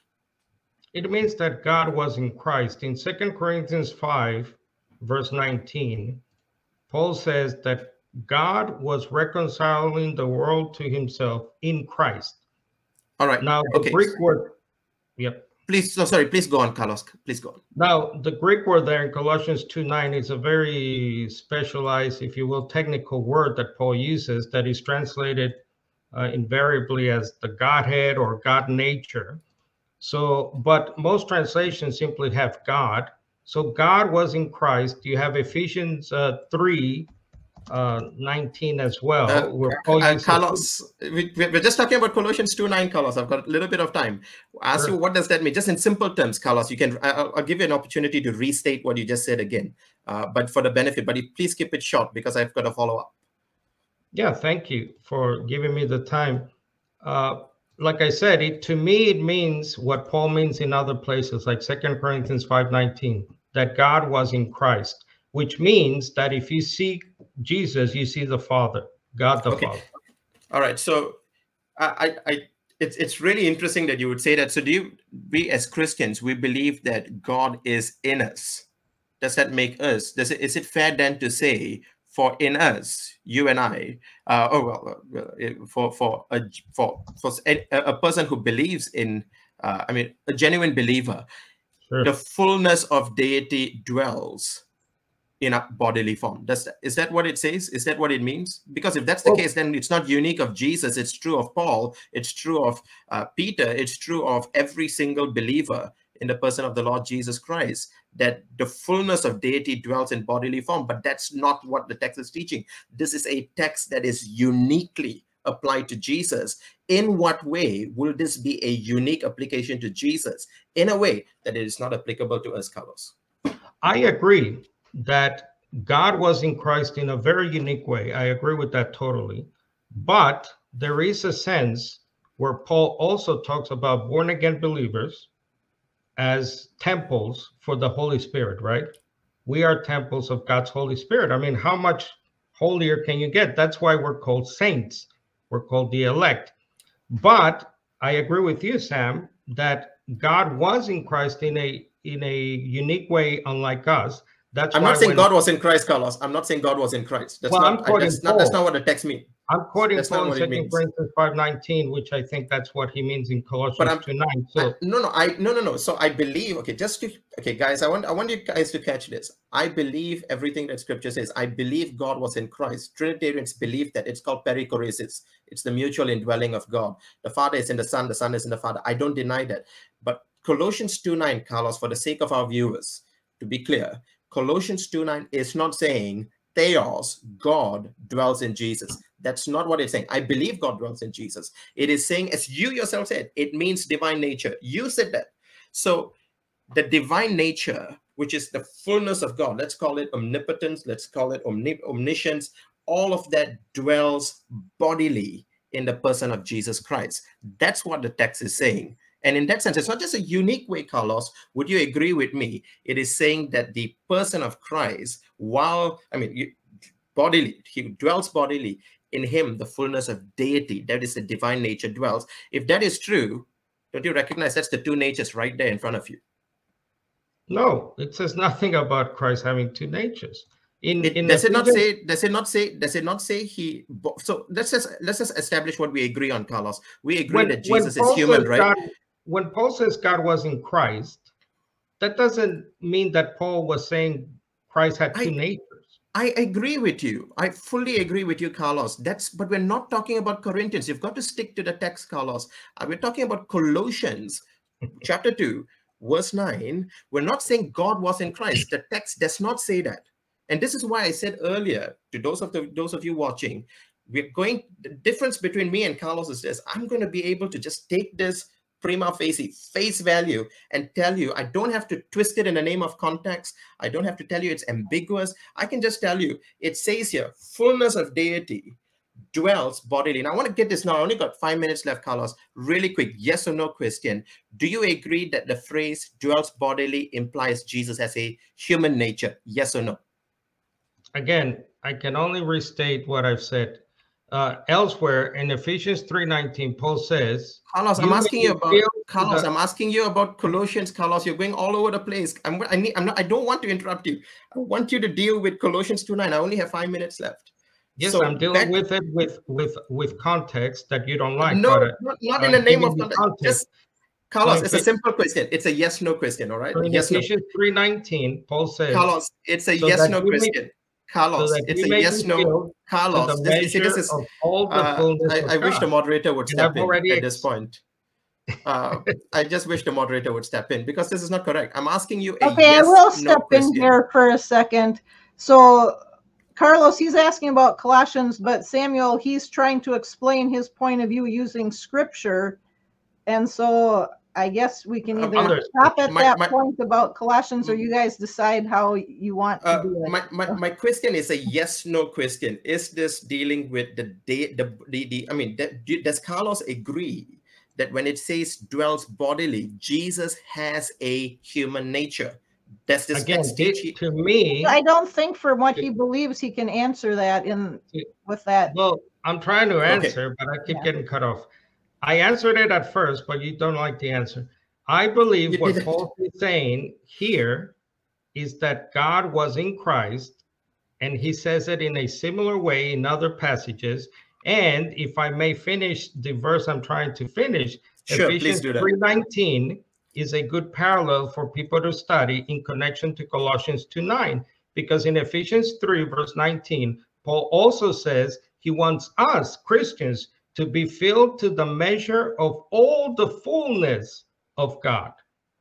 It means that God was in Christ. In Second Corinthians 5, verse 19, Paul says that God was reconciling the world to himself in Christ. All right. Now, the Okay. Greek word, yep. Please, so sorry. Please go on, Carlos. Please go on. Now, the Greek word there in Colossians 2 9 is a very specialized, if you will, technical word that Paul uses that is translated uh, invariably as the Godhead or God nature. So, but most translations simply have God. So God was in Christ. You have Ephesians uh, 3 uh, 19 as well. Uh, where Paul uh, Carlos, we, we're just talking about Colossians 2 9, Carlos. I've got a little bit of time. Ask Sure. you, what does that mean? Just in simple terms, Carlos, you can, I'll, I'll give you an opportunity to restate what you just said again, uh, but for the benefit, but please keep it short because I've got a follow up. Yeah, thank you for giving me the time. Like I said, it to me it means what Paul means in other places, like Second Corinthians 5:19, that God was in Christ, which means that if you see Jesus, you see the Father, God the Okay. Father. All right. So I, I, I it's it's really interesting that you would say that. So do you we as Christians we believe that God is in us? Does that make us? Does it is it fair then to say for in us, you and I, uh, oh well, uh, eh, for for a for for a, a person who believes in, uh, I mean, a genuine believer, Sure. the fullness of deity dwells in a bodily form. Does that, is that what it says? Is that what it means? Because if that's the case, then it's not unique of Jesus. It's true of Paul. It's true of uh, Peter. It's true of every single believer in the person of the Lord Jesus Christ. That the fullness of deity dwells in bodily form. But that's not what the text is teaching. This is a text that is uniquely applied to Jesus. In what way will this be a unique application to Jesus? In a way that it is not applicable to us, Carlos. I agree that God was in Christ in a very unique way. I agree with that totally. But there is a sense where Paul also talks about born again believers as temples for the Holy Spirit, right? We are temples of God's Holy Spirit. I mean, how much holier can you get? That's why we're called saints, we're called the elect. But I agree with you, Sam, that God was in Christ in a in a unique way, unlike us. That's I'm not saying when- God was in Christ, Carlos. I'm not saying God was in Christ. That's Well, I'm not, quoting that's not that's not what the text means. I'm quoting That's not Paul in what Second. Corinthians five nineteen, which I think that's what he means in Colossians I'm- two nine. So I- no, no, I no, no, no. So I believe. Okay, just to okay, guys. I want I want you guys to catch this. I believe everything that Scripture says. I believe God was in Christ. Trinitarians believe that it's called perichoresis. It's the mutual indwelling of God. The Father is in the Son. The Son is in the Father. I don't deny that. But Colossians two nine, Carlos, for the sake of our viewers, to be clear, Colossians two nine is not saying Theos, God dwells in Jesus. That's not what it's saying. I believe God dwells in Jesus. It is saying, as you yourself said, it means divine nature. You said that. So the divine nature, which is the fullness of God, let's call it omnipotence, let's call it omni- omniscience, all of that dwells bodily in the person of Jesus Christ. That's what the text is saying. And in that sense, it's not just a unique way, Carlos. Would you agree with me? It is saying that the person of Christ, while, I mean, you, bodily, he dwells bodily in him, the fullness of deity, that is the divine nature dwells. If that is true, don't you recognize that's the two natures right there in front of you? no, it says nothing about Christ having two natures. In It, in does it not say? Does it not say? Does it not say he? So let's just let's just establish what we agree on, Carlos. We agree that Jesus is human, right? When Paul says God was in Christ, that doesn't mean that Paul was saying Christ had two I- natures. I agree with you. I fully agree with you, Carlos. That's but we're not talking about Corinthians. You've got to stick to the text, Carlos. Uh, We're talking about Colossians chapter 2, verse 9. We're not saying God was in Christ. The text does not say that. And this is why I said earlier to those of the those of you watching, we're going the difference between me and Carlos is this. I'm going to be able to just take this prima facie face value and tell you I don't have to twist it in the name of context. I don't have to tell you it's ambiguous. I can just tell you it says here fullness of deity dwells bodily. And I want to get this now. I only got five minutes left, Carlos. Really quick, yes or no question. Do you agree that the phrase dwells bodily implies Jesus as a human nature? Yes or no? Again, I can only restate what I've said. Uh, elsewhere in Ephesians 3:19, Paul says, Carlos, I'm asking you about Carlos. I'm asking you about Colossians. Carlos, you're going all over the place. I'm. I need. I'm not. I don't want to interrupt you. I want you to deal with Colossians 2:9. I only have five minutes left. "Yes, So I'm dealing back- with it with with with context that you don't like." no, but, uh, not, not uh, in the name of context. context. Just Carlos, So it's a simple question. It's a yes no question. All right. so Yes no. Ephesians 3:19, Paul says, Carlos, it's a yes/no question. "So Carlos, that it's a yes no. Carlos, the this, you see, this is. all the Uh, I, I wish the moderator would step in already at this point. uh, I just wish the moderator would step in because this is not correct. I'm asking you. A Okay, yes, I will no step in here for a second. So Carlos, he's asking about Colossians, but Samuel, he's trying to explain his point of view using scripture. And so I guess we can Uh, either Others- stop at my- that my- point about Colossians or you guys decide how you want to Uh, do it. my, my, my question is a yes no question. Is this dealing with the day the, the, the I mean that, does Carlos agree that when it says dwells bodily, Jesus has a human nature? Does this Again, text teach to me, I don't think from what he believes he can answer that in Yeah. with that. well, I'm trying to Okay. answer, but I keep Yeah. getting cut off. I answered it at first, but you don't like the answer. I believe what. Paul is saying here is that God was in Christ, and he says it in a similar way in other passages. And if I may finish the verse I'm trying to finish, Sure, Ephesians do that. 3:19 is a good parallel for people to study in connection to Colossians 2:9 because in Ephesians 3 verse 19 Paul also says he wants us Christians to be filled to the measure of all the fullness of God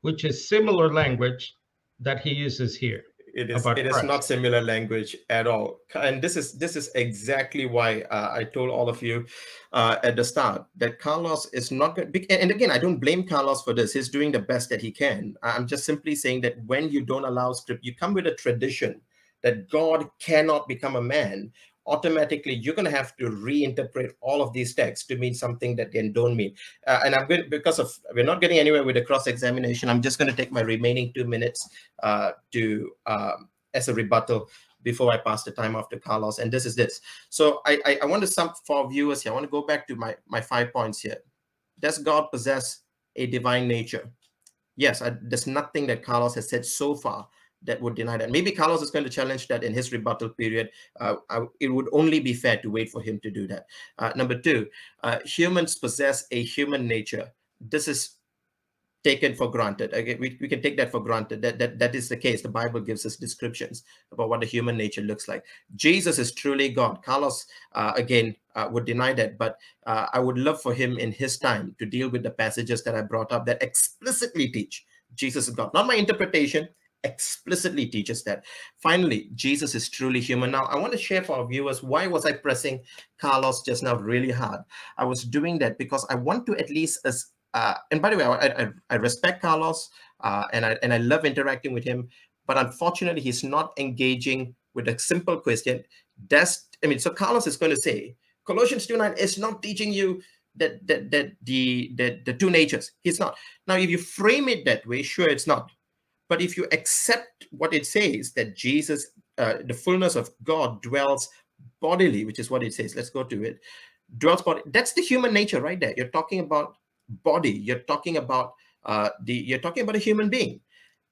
which is similar language that he uses here it is about it is Christ. not similar language at all. And this is this is exactly why uh, i told all of you uh, at the start that carlos is not going and again i don't blame carlos for this. He's doing the best that he can. I'm just simply saying that when you don't allow script you come with a tradition that god cannot become a man automatically you're going to have to reinterpret all of these texts to mean something that they don't mean uh, and i'm going because of we're not getting anywhere with the cross examination i'm just going to take my remaining two minutes uh, to um, as a rebuttal before I pass the time off to Carlos. And this is this. So I, I, I want to sum for viewers here. I want to go back to my, my five points here. Does God possess a divine nature? Yes, I, there's nothing that Carlos has said so far that would deny that. Maybe Carlos is going to challenge that in his rebuttal period. Uh, I, it would only be fair to wait for him to do that. Uh, number two, uh, humans possess a human nature. This is taken for granted. Okay, we, we can take that for granted. That, that that is the case. The Bible gives us descriptions about what the human nature looks like. Jesus is truly God. Carlos uh, again uh, would deny that, but uh, I would love for him in his time to deal with the passages that I brought up that explicitly teach Jesus is God. Not my interpretation. Explicitly teaches that. Finally, Jesus is truly human. Now, I want to share for our viewers why was I pressing Carlos just now really hard. I was doing that because I want to at least as uh, and by the way, I, I, I respect Carlos uh, and I and I love interacting with him, but unfortunately, he's not engaging with a simple question. Does I mean? So Carlos is going to say Colossians two nine is not teaching you that that that the the the two natures. He's not. Now, if you frame it that way, sure, it's not. But if you accept what it says that Jesus, uh, the fullness of God dwells bodily, which is what it says. Let's go to it. Dwells body. That's the human nature right there. You're talking about body you're talking about uh the you're talking about a human being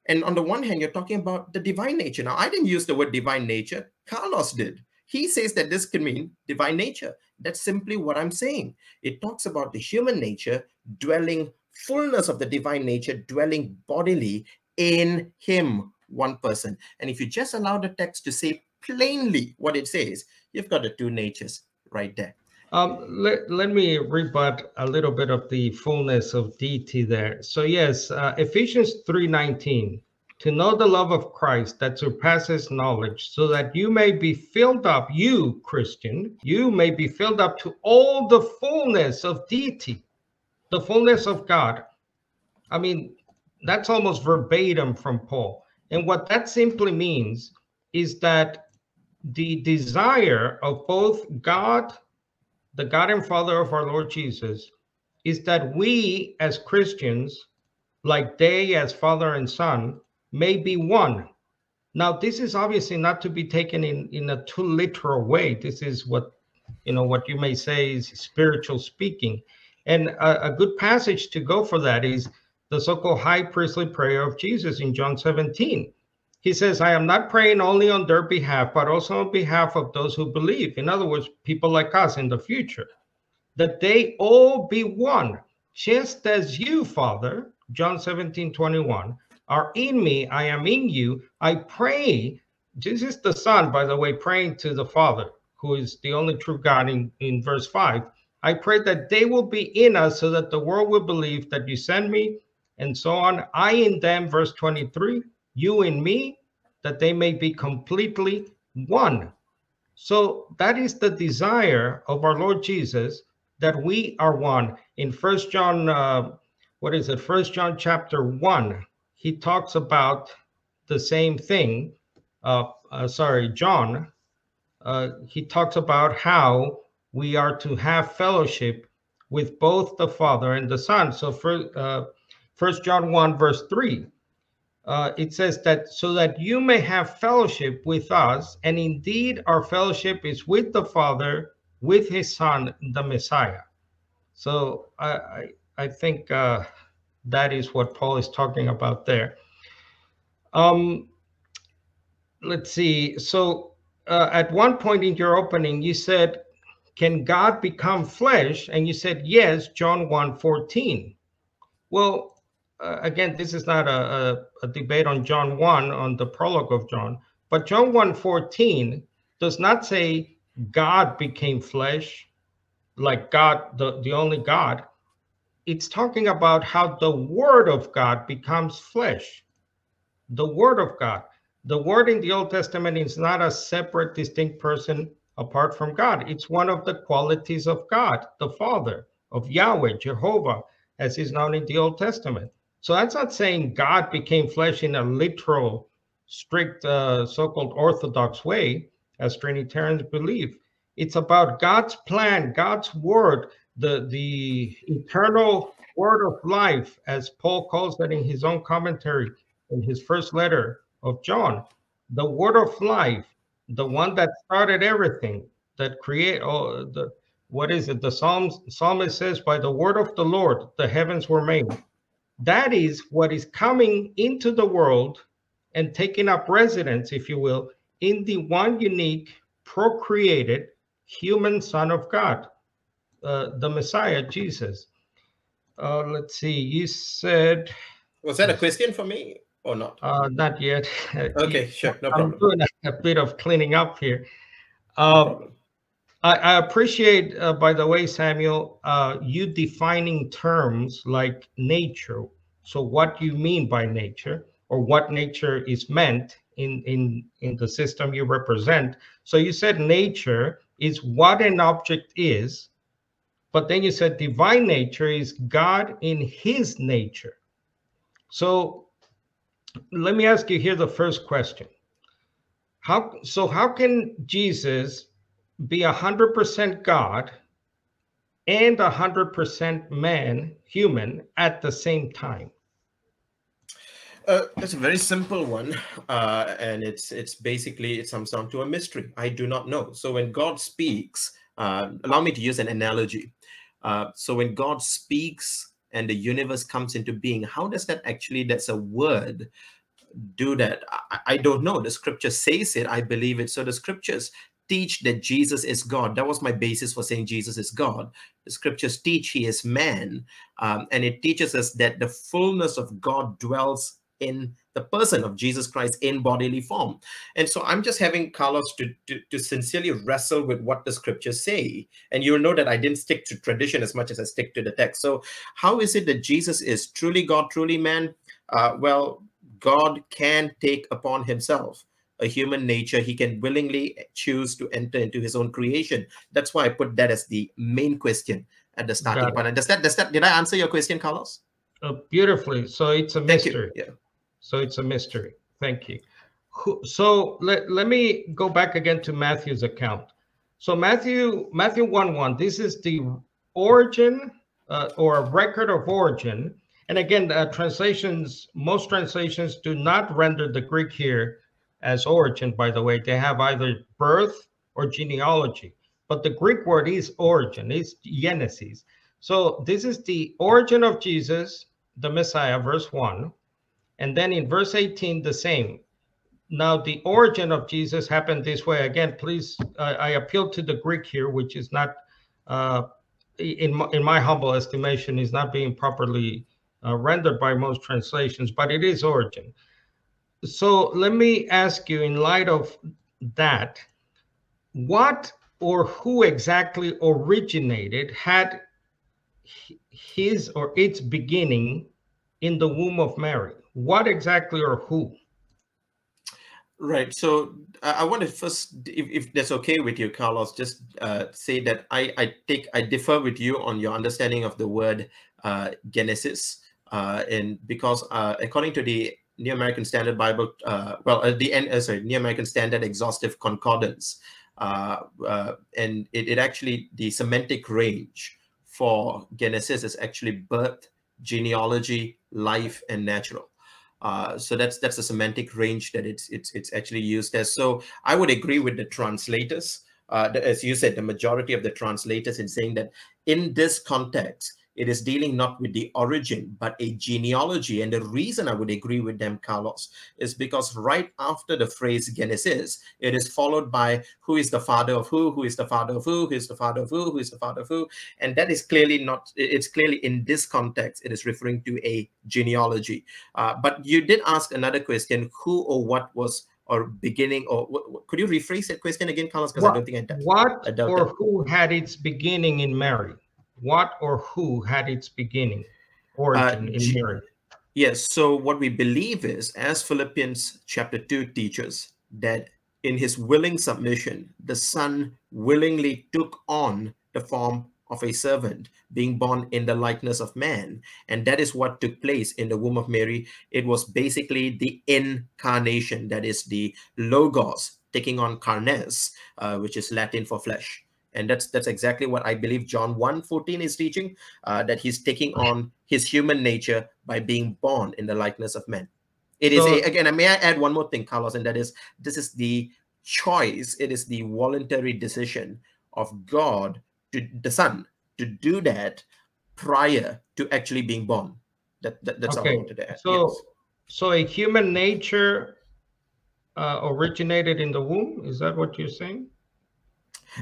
and on the one hand you're talking about the divine nature now i didn't use the word divine nature carlos did he says that this can mean divine nature that's simply what i'm saying it talks about the human nature dwelling fullness of the divine nature dwelling bodily in him one person and if you just allow the text to say plainly what it says you've got the two natures right there Um, let, let me rebut a little bit of the fullness of deity there. So yes, uh, Ephesians 3.19, to know the love of Christ that surpasses knowledge, so that you may be filled up, you Christian, you may be filled up to all the fullness of deity, the fullness of God. I mean, that's almost verbatim from Paul. And what that simply means is that the desire of both God the God and Father of our Lord Jesus, is that we as Christians, like they as Father and Son, may be one. Now, this is obviously not to be taken in, in a too literal way. This is what you know what you may say is spiritual speaking. And a, a good passage to go for that is the so-called high priestly prayer of Jesus in John 17. He says, I am not praying only on their behalf, but also on behalf of those who believe. In other words, people like us in the future, that they all be one, just as you, Father, John 17, 21, are in me, I am in you. I pray. Jesus the Son, by the way, praying to the Father, who is the only true God in, in verse 5. I pray that they will be in us so that the world will believe that you send me, and so on. I in them, verse 23, you in me, that they may be completely one. So that is the desire of our Lord Jesus that we are one. In First John, uh, what is it? First John chapter one, he talks about the same thing. Uh, uh, sorry, John. Uh, he talks about how we are to have fellowship with both the Father and the Son. So, for uh, First John one verse three, uh, it says that so that you may have fellowship with us, and indeed our fellowship is with the Father, with His Son, the Messiah. So I I, I think uh, that is what Paul is talking about there. Um, let's see. So uh, at one point in your opening, you said, "Can God become flesh?" And you said, "Yes." John 1, 14. Well, uh, again, this is not a, a, a, debate on John 1, on the prologue of John, but John 1 14 does not say God became flesh, like God, the, the only God. It's talking about how the Word of God becomes flesh. The Word of God. The Word in the Old Testament is not a separate, distinct person apart from God. It's one of the qualities of God, the Father, of Yahweh, Jehovah, as is known in the Old Testament. So that's not saying God became flesh in a literal, strict, uh, so called Orthodox way, as Trinitarians believe. It's about God's plan, God's word, the, the eternal word of life, as Paul calls that in his own commentary in his first letter of John. The word of life, the one that started everything, that create oh, the what is it? The Psalms psalmist says, By the word of the Lord, the heavens were made that is what is coming into the world and taking up residence, if you will, in the one unique, procreated human Son of God, uh, the Messiah, Jesus. Uh, let's see, you said. Was that a question for me or not? Uh, not yet. Okay, sure, no problem. I'm doing a, bit of cleaning up here. Uh, I, I appreciate, uh, by the way, Samuel, uh, you defining terms like nature. So, what you mean by nature, or what nature is meant in in in the system you represent. So, you said nature is what an object is, but then you said divine nature is God in His nature. So, let me ask you here the first question. How so? How can Jesus be 100% God and 100% man, human, at the same time? Uh, that's a very simple one, uh, and it's it's basically it comes down to a mystery. I do not know. So when God speaks, uh, allow me to use an analogy. Uh, so when God speaks and the universe comes into being, how does that actually? That's a word. Do that? I, I don't know. The scripture says it. I believe it. So the scriptures teach that Jesus is God. That was my basis for saying Jesus is God. The scriptures teach he is man, um, and it teaches us that the fullness of God dwells in the person of Jesus Christ in bodily form. And so I'm just having Carlos to, to, to, sincerely wrestle with what the scriptures say. And you'll know that I didn't stick to tradition as much as I stick to the text. So how is it that Jesus is truly God, truly man? Uh, well, God can take upon himself a human nature, he can willingly choose to enter into his own creation. That's why I put that as the main question at the starting point. Does that does that did I answer your question, Carlos? Uh, beautifully. So it's a mystery. Yeah. So it's a mystery. Thank you. So let, let me go back again to Matthew's account. So Matthew Matthew 1 1, this is the origin uh, or record of origin. And again, uh, translations, most translations do not render the Greek here as origin, by the way. They have either birth or genealogy. But the Greek word is origin, is genesis. So this is the origin of Jesus, the Messiah, verse 1. And then in verse 18, the same. Now, the origin of Jesus happened this way. Again, please, uh, I appeal to the Greek here, which is not, uh, in, my, in my humble estimation, is not being properly uh, rendered by most translations, but it is origin so let me ask you in light of that what or who exactly originated had his or its beginning in the womb of Mary? What exactly or who? Right. So I, I want to first, if, if that's okay with you, Carlos, just uh, say that I, I take I differ with you on your understanding of the word uh, Genesis, uh, and because uh, according to the New American Standard Bible, uh, well, uh, the uh, sorry, New American Standard Exhaustive Concordance, uh, uh, and it, it actually the semantic range for Genesis is actually birth, genealogy, life, and natural. Uh, so that's that's the semantic range that it's it's it's actually used as. So I would agree with the translators, uh, the, as you said, the majority of the translators in saying that in this context, it is dealing not with the origin, but a genealogy. And the reason I would agree with them, Carlos, is because right after the phrase Genesis, it is followed by who is the father of who, who is the father of who, who is the father of who, who is the father of who. And that is clearly not, it's clearly in this context, it is referring to a genealogy. Uh, but you did ask another question who or what was or beginning or could you rephrase that question again carlos because i don't think i what I or who had its beginning in mary what or who had its beginning, origin uh, in Mary? Yes. So what we believe is, as Philippians chapter 2 teaches, that in his willing submission, the Son willingly took on the form of a servant, being born in the likeness of man. And that is what took place in the womb of Mary. It was basically the incarnation, that is the Logos taking on carnes, uh, which is Latin for flesh and that's that's exactly what i believe john 1 14 is teaching uh, that he's taking on his human nature by being born in the likeness of men It is so, a, again may i add one more thing carlos and that is this is the choice it is the voluntary decision of god to the son to do that prior to actually being born that, that that's okay. all i wanted to add so yes. so a human nature uh, originated in the womb is that what you're saying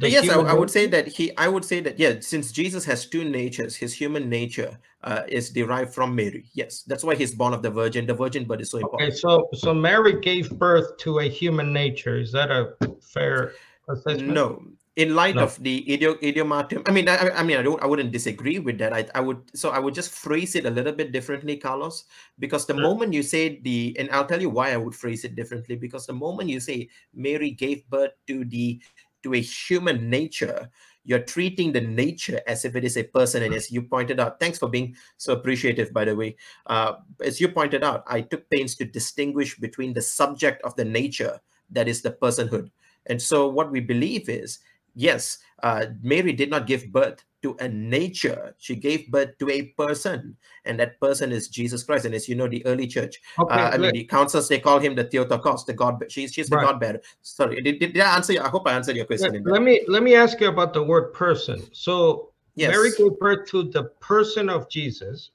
yes, I, I, would say that he. I would say that yeah, since Jesus has two natures, his human nature uh, is derived from Mary. Yes, that's why he's born of the Virgin. The Virgin birth is so important. Okay, so so Mary gave birth to a human nature. Is that a fair assessment? No, in light no. of the idiom, idiomatum. I mean, I, I, mean, I don't. I wouldn't disagree with that. I, I would. So I would just phrase it a little bit differently, Carlos, because the sure. moment you say the, and I'll tell you why I would phrase it differently. Because the moment you say Mary gave birth to the to a human nature, you're treating the nature as if it is a person. And as you pointed out, thanks for being so appreciative, by the way. Uh, as you pointed out, I took pains to distinguish between the subject of the nature, that is the personhood. And so what we believe is, yes, uh, Mary did not give birth to a nature. She gave birth to a person, and that person is Jesus Christ. And as you know, the early church, okay, uh, I mean, the councils they call him the Theotokos, the God. She's she's the right. God bearer. Sorry, did, did, I answer? You? I hope I answered your question. Let, let me let me ask you about the word person. So yes. Mary gave birth to the person of Jesus.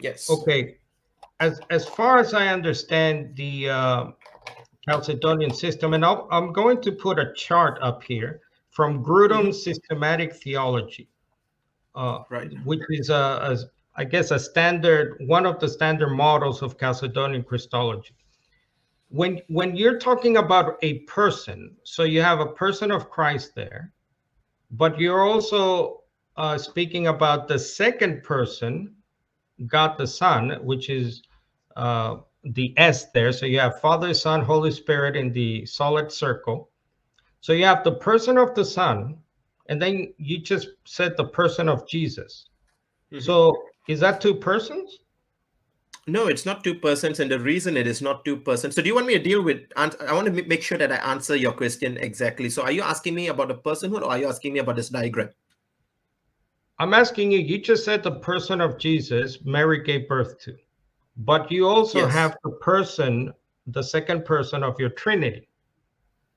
Yes. Okay. As as far as I understand the uh, Chalcedonian system, and i I'm going to put a chart up here from Grudem's mm-hmm. systematic theology uh, right. which is a, a, I guess a standard, one of the standard models of Chalcedonian Christology. When when you're talking about a person, so you have a person of Christ there, but you're also uh, speaking about the second person, God the Son, which is uh, the S there. So you have Father, Son, Holy Spirit in the solid circle. So you have the person of the Son, and then you just said the person of Jesus. Mm-hmm. So is that two persons? No, it's not two persons, and the reason it is not two persons. So, do you want me to deal with? I want to make sure that I answer your question exactly. So, are you asking me about the personhood, or are you asking me about this diagram? I'm asking you. You just said the person of Jesus, Mary gave birth to, but you also yes. have the person, the second person of your Trinity.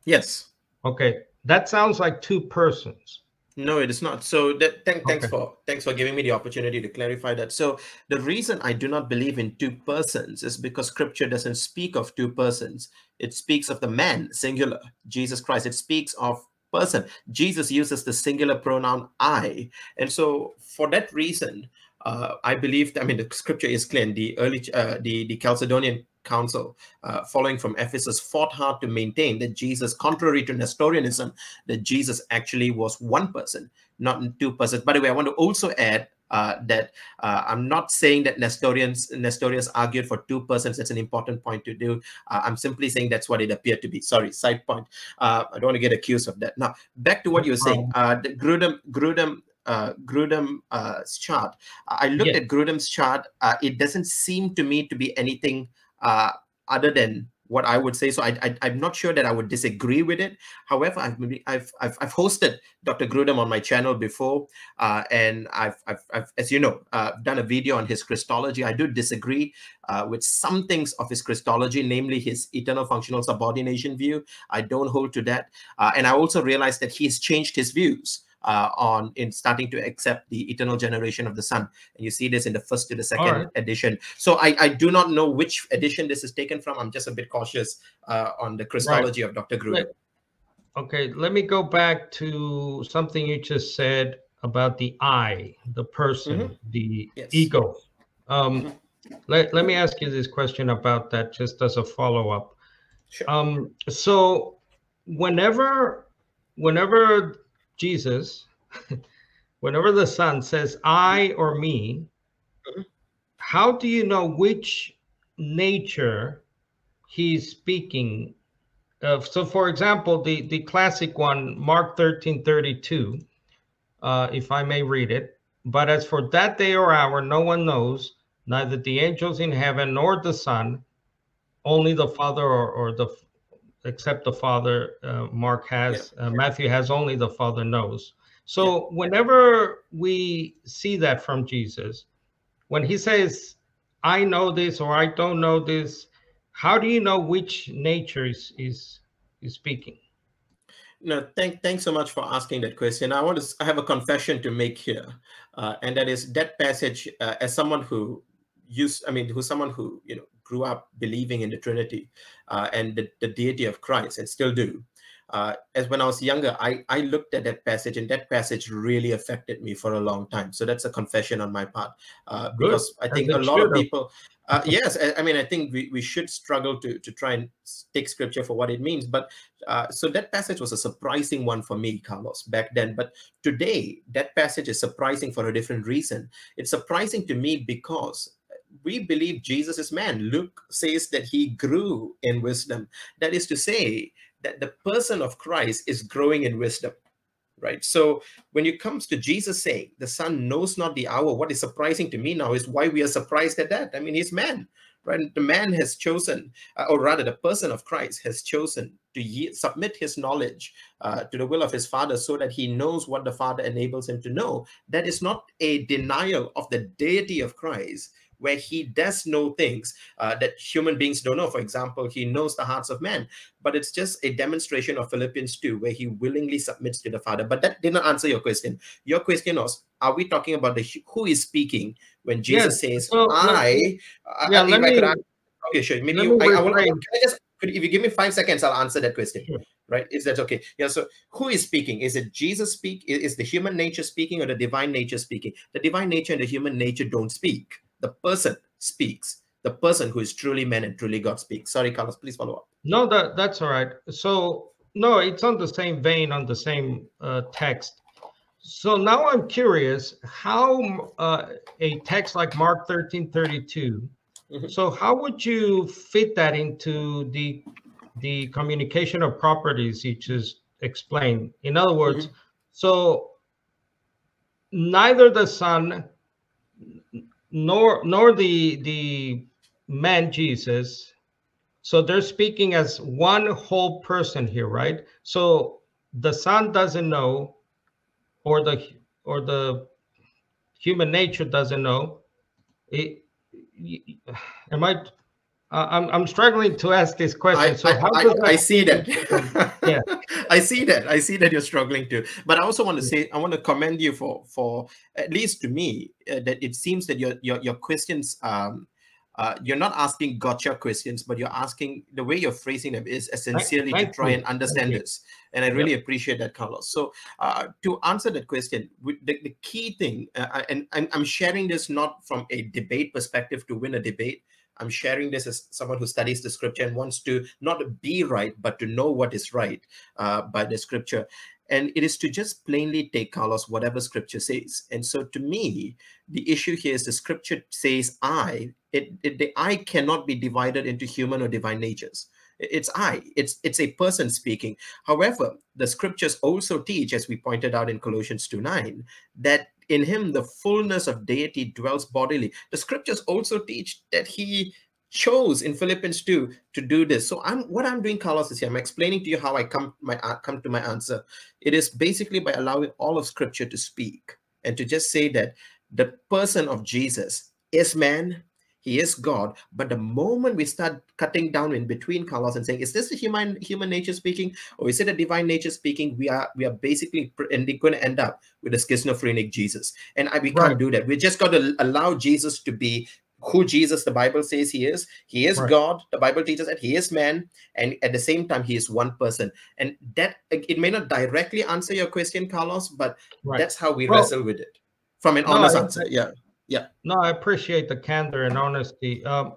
Yes. Okay that sounds like two persons. No, it is not. So that, th- thanks okay. for thanks for giving me the opportunity to clarify that. So the reason I do not believe in two persons is because Scripture doesn't speak of two persons. It speaks of the man singular, Jesus Christ. It speaks of person. Jesus uses the singular pronoun I, and so for that reason, uh, I believe, I mean, the scripture is clear. The early, uh, the the Chalcedonian Council, uh, following from Ephesus, fought hard to maintain that Jesus, contrary to Nestorianism, that Jesus actually was one person, not two persons. By the way, I want to also add uh, that uh, I'm not saying that Nestorians Nestorius argued for two persons. That's an important point to do. Uh, I'm simply saying that's what it appeared to be. Sorry, side point. Uh, I don't want to get accused of that. Now, back to what you were saying. Uh, the Grudem Grudem uh, Grudem's uh, chart. I looked at Grudem's chart. Uh, it doesn't seem to me to be anything uh, other than what I would say. So I, I, am not sure that I would disagree with it. However, I've I've I've, I've hosted Dr. Grudem on my channel before, uh, and I've, I've, I've, as you know, uh, done a video on his Christology. I do disagree uh, with some things of his Christology, namely his eternal functional subordination view. I don't hold to that, uh, and I also realize that he's changed his views uh, on in starting to accept the eternal generation of the Son. And you see this in the first to the second right. edition. So I, I do not know which edition this is taken from. I'm just a bit cautious uh, on the Christology right. of Dr. Grudem. Okay, let me go back to something you just said about the I, the person, mm-hmm. the yes. ego. Um, mm-hmm. let, let me ask you this question about that just as a follow up. Sure. Um, so whenever whenever Jesus, whenever the Son says I or me, mm-hmm. how do you know which nature he's speaking of? So, for example, the, the classic one, Mark 13 32, uh, if I may read it. But as for that day or hour, no one knows, neither the angels in heaven nor the Son, only the Father or, or the except the Father, uh, Mark has, yeah. uh, Matthew has only the Father knows. So yeah. whenever we see that from Jesus, when he says, I know this or I don't know this, how do you know which nature is is, is speaking? No, thank, thanks so much for asking that question. I want to I have a confession to make here, uh, and that is that passage. Uh, as someone who used, I mean, who's someone who you know grew up believing in the Trinity uh, and the, the, deity of Christ, and still do. Uh, as when I was younger, I, I looked at that passage, and that passage really affected me for a long time. So that's a confession on my part, uh, because I think a lot of people, uh, yes, I, I, mean, I think we, we should struggle to to try and take scripture for what it means. But uh, so that passage was a surprising one for me, Carlos, back then. But today, that passage is surprising for a different reason. It's surprising to me because we believe Jesus is man. Luke says that he grew in wisdom. That is to say, that the person of Christ is growing in wisdom, right? So when it comes to Jesus saying the Son knows not the hour, what is surprising to me now is why we are surprised at that. I mean, he's man, right? The man has chosen, uh, or rather, the person of Christ has chosen to ye- submit his knowledge uh, to the will of his Father so that he knows what the Father enables him to know. That is not a denial of the deity of Christ where he does know things uh, that human beings don't know. For example, he knows the hearts of men, but it's just a demonstration of Philippians 2, where he willingly submits to the Father. But that didn't answer your question. Your question was, are we talking about the who is speaking when Jesus yes. says, well, I, yeah, let me, okay, sure. Maybe you, I, I, will, can I just, could, if you give me five seconds, I'll answer that question. Sure. Right? Is that okay? Yeah. So, who is speaking? Is it Jesus speak? Is the human nature speaking or the divine nature speaking? The divine nature and the human nature don't speak the person speaks the person who is truly man and truly god speaks. Sorry carlos please follow up. No that that's all right. So no it's on the same vein on the same uh, text. So now i'm curious how uh, a text like mark 13 32 mm-hmm. so how would you fit that into the the communication of properties you just explained? In other words mm-hmm. so neither the son nor nor the the man Jesus. So they're speaking as one whole person here, right? So the son doesn't know, or the or the human nature doesn't know. It, am I uh, I'm, I'm struggling to ask this question. I, so how I, I, I see that. yeah, I see that. I see that you're struggling to. But I also want to say I want to commend you for for at least to me uh, that it seems that your your your questions um, uh, you're not asking gotcha questions, but you're asking the way you're phrasing them is essentially thank to try and understand this. And I really appreciate that, Carlos. So uh, to answer that question, the, the key thing, uh, and I'm, I'm sharing this not from a debate perspective to win a debate. I'm sharing this as someone who studies the scripture and wants to not be right, but to know what is right uh, by the scripture. And it is to just plainly take, Carlos, whatever scripture says. And so to me, the issue here is the scripture says I. It, it the I cannot be divided into human or divine natures. It's I. It's it's a person speaking. However, the scriptures also teach, as we pointed out in Colossians 2 9, that in him the fullness of deity dwells bodily. The scriptures also teach that he chose in Philippians 2 to do this. So I'm what I'm doing, Carlos, is here. I'm explaining to you how I come my uh, come to my answer. It is basically by allowing all of scripture to speak and to just say that the person of Jesus is man, he is God. But the moment we start cutting down in between Carlos and saying, is this the human human nature speaking, or is it a divine nature speaking? We are we are basically and going to end up with a schizophrenic Jesus, and I, we can't do that. We just got to allow Jesus to be who Jesus the Bible says he is. He is Right. God. The Bible teaches that he is man, and at the same time he is one person. And that it may not directly answer your question, Carlos, but Right. that's how we Well, wrestle with it from an no, honest answer. Yeah. No, I appreciate the candor and honesty. Um,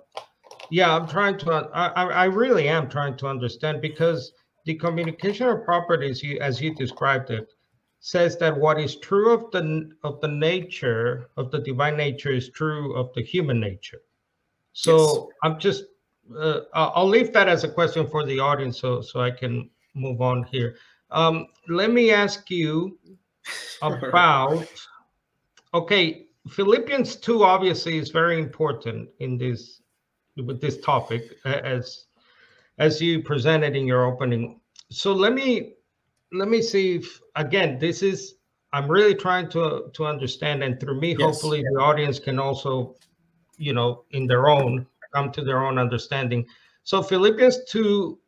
yeah, I'm trying to. I, I really am trying to understand because the communication of properties, you, as you described it, says that what is true of the of the nature of the divine nature is true of the human nature. So I'm just. Uh, I'll I'll leave that as a question for the audience, so so I can move on here. Um, let me ask you about. Okay, Philippians 2 obviously is very important in this with this topic as as you presented in your opening. So let me let me see if again this is I'm really trying to to understand and through me Yes. hopefully the audience can also you know in their own come to their own understanding. So Philippians 2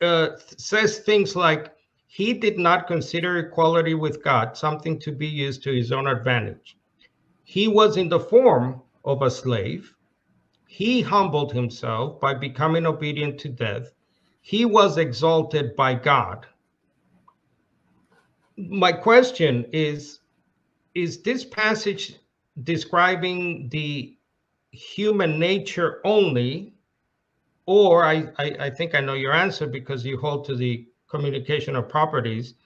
uh, says things like he did not consider equality with God something to be used to his own advantage. He was in the form of a slave. He humbled himself by becoming obedient to death. He was exalted by God. My question is Is this passage describing the human nature only? Or I, I, I think I know your answer because you hold to the communication of properties.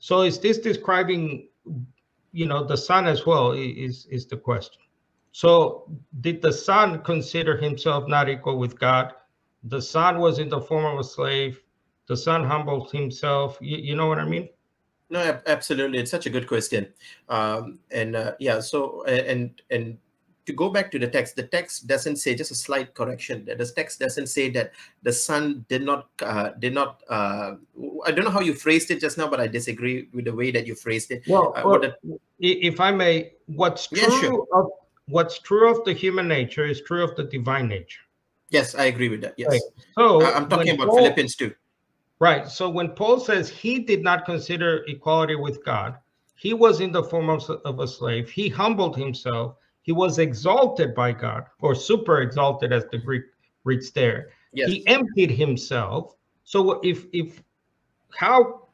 So is this describing you know the son as well is is the question. So did the son consider himself not equal with god? The son was in the form of a slave. The son humbled himself. You, you know what i mean? No, absolutely. It's such a good question. Um, and uh, yeah, so and and to go back to the text, the text doesn't say just a slight correction. The text doesn't say that the son did not uh, did not. Uh, I don't know how you phrased it just now, but I disagree with the way that you phrased it. well, Uh, well, the- if i may what's true Yeah, sure. of what's true of the human nature is true of the divine nature yes, I agree with that. Yes, Right. so I'm talking about Paul- Philippians two. Right. So when Paul says he did not consider equality with God, he was in the form of, of a slave. He humbled himself. He was exalted by God, or super exalted, as the Greek reads there. Yes. He emptied himself. So if if how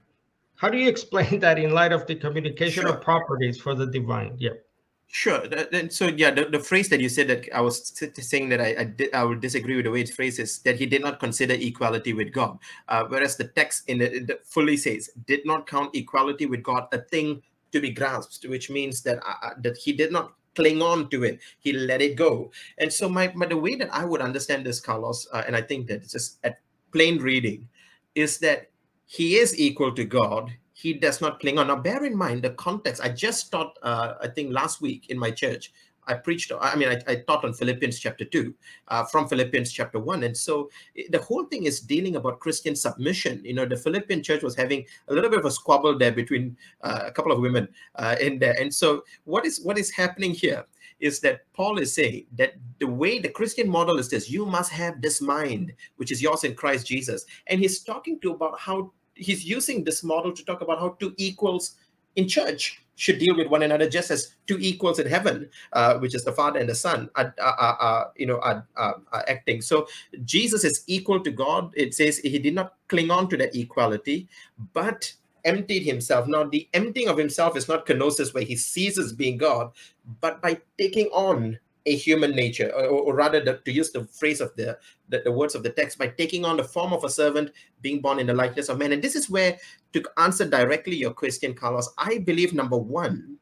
how do you explain that in light of the communication Sure. of properties for the divine? Yeah. Sure. Then- So yeah, the, the phrase that you said that I was saying that I I, I would disagree with the way it's phrased is that he did not consider equality with God, uh, whereas the text in it it fully says did not count equality with God a thing to be grasped, which means that uh, uh, that he did not cling on to it he let it go and so my, my the way that i would understand this carlos uh, and i think that it's just at plain reading is that he is equal to God. He does not cling on. Now, bear in mind the context. I just taught, uh, I think last week in my church, I preached, I mean, I, I taught on Philippians chapter 2 uh, from Philippians chapter 1. And so the whole thing is dealing about Christian submission. You know, the Philippian church was having a little bit of a squabble there between uh, a couple of women uh, in there. And so what is what is happening here is that Paul is saying that the way the Christian model is this you must have this mind, which is yours in Christ Jesus. And he's talking to about how he's using this model to talk about how two equals in church should deal with one another just as two equals in heaven, uh, which is the Father and the Son, are, are, are you know are, are, acting. So Jesus is equal to God. It says he did not cling on to that equality, but emptied himself. Now, the emptying of himself is not kenosis, where he ceases being God, but by taking on a human nature, or, or rather, the, to use the phrase of the, the, the words of the text, by taking on the form of a servant, being born in the likeness of man. And this is where, to answer directly your question, Carlos, I believe number one,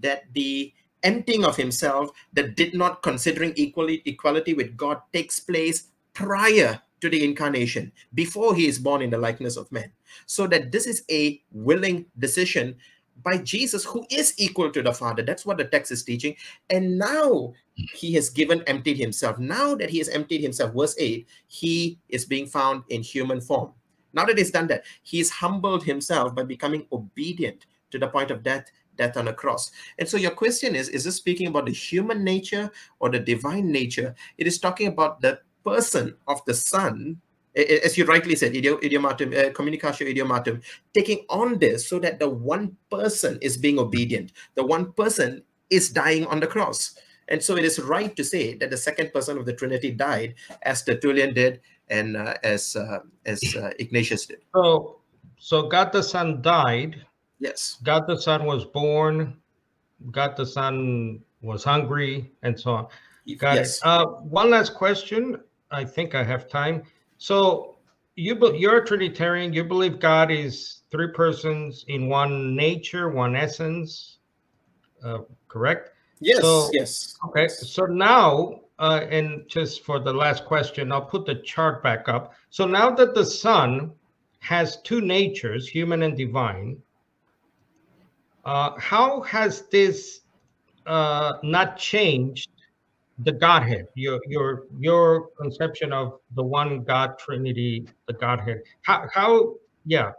that the emptying of himself that did not considering equality equality with God takes place prior to the incarnation, before he is born in the likeness of man. So that this is a willing decision by Jesus, who is equal to the Father. That's what the text is teaching. And now he has given, emptied himself. Now that he has emptied himself, verse 8, he is being found in human form. Now that he's done that, he's humbled himself by becoming obedient to the point of death, death on a cross. And so your question is, is this speaking about the human nature or the divine nature? It is talking about the person of the Son as you rightly said, idiomatum, uh, communicatio idiomatum, taking on this so that the one person is being obedient, the one person is dying on the cross. And so it is right to say that the second person of the Trinity died, as Tertullian did and uh, as uh, as uh, Ignatius did. So, so God the Son died. Yes. God the Son was born. God the Son was hungry, and so on. Got yes. Uh, one last question. I think I have time. So you you're a Trinitarian. You believe God is three persons in one nature, one essence. Uh, correct? Yes. So, yes. Okay. So now, uh, and just for the last question, I'll put the chart back up. So now that the Son has two natures, human and divine, uh, how has this uh, not changed the Godhead, your your your conception of the one God Trinity, the Godhead. How how yeah,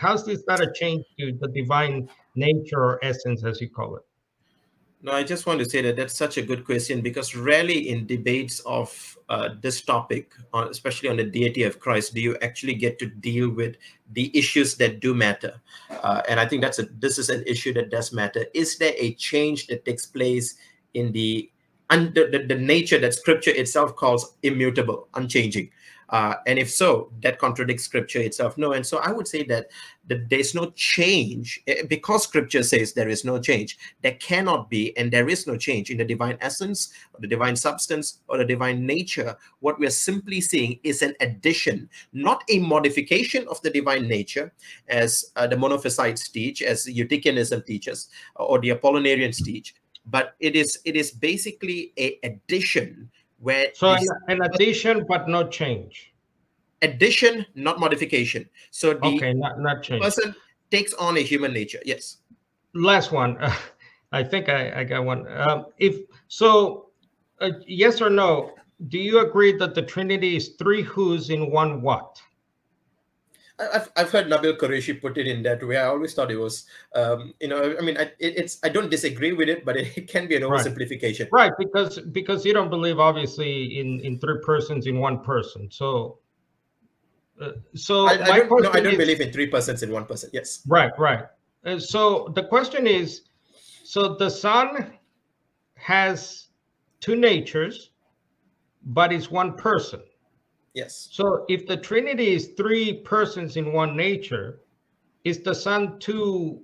how's this not a change to the divine nature or essence, as you call it? No, I just want to say that that's such a good question because rarely in debates of uh, this topic, especially on the deity of Christ, do you actually get to deal with the issues that do matter. Uh, and I think that's a this is an issue that does matter. Is there a change that takes place in the and the, the, the, nature that scripture itself calls immutable, unchanging. Uh, and if so, that contradicts scripture itself. No, and so I would say that, that there's no change eh, because scripture says there is no change. There cannot be, and there is no change in the divine essence, or the divine substance, or the divine nature. What we're simply seeing is an addition, not a modification of the divine nature, as uh, the Monophysites teach, as Eutychianism teaches, or the Apollinarians teach but it is it is basically a addition where so an, an, addition but no change. Addition not modification. So the okay not, not change. person takes on a human nature yes. Last one. Uh, i think i i got one. Um, if so uh, yes or no do you agree that the trinity is three who's in one what I've, I've heard Nabil Qureshi put it in that way. I always thought it was, um, you know, I mean, I, it, it's I don't disagree with it, but it, it can be an oversimplification. Right. right, because because you don't believe obviously in in three persons in one person. So, uh, so I, I don't, no, I don't is, believe in three persons in one person. Yes. Right. Right. Uh, so the question is, so the Son has two natures, but it's one person. Yes. So if the Trinity is three persons in one nature, is the Son two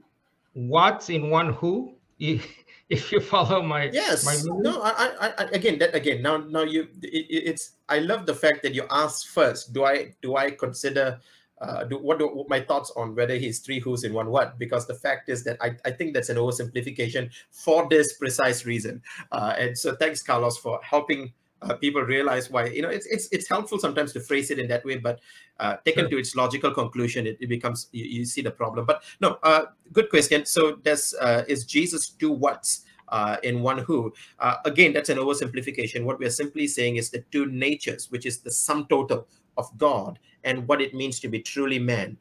whats in one who? If you follow my yes, my no, I, I, again that again now now you it, it's I love the fact that you asked first. Do I do I consider uh, do, what, do, what my thoughts on whether he's three who's in one what because the fact is that I, I think that's an oversimplification for this precise reason uh, and so thanks carlos for helping uh, people realize why you know it's it's it's helpful sometimes to phrase it in that way but uh, taken sure. to its logical conclusion it, it becomes you, you, see the problem. But no uh, good question. So does uh, is jesus two whats uh, in one who? Uh, again that's an oversimplification. What we are simply saying is the two natures which is the sum total of god and what it means to be truly man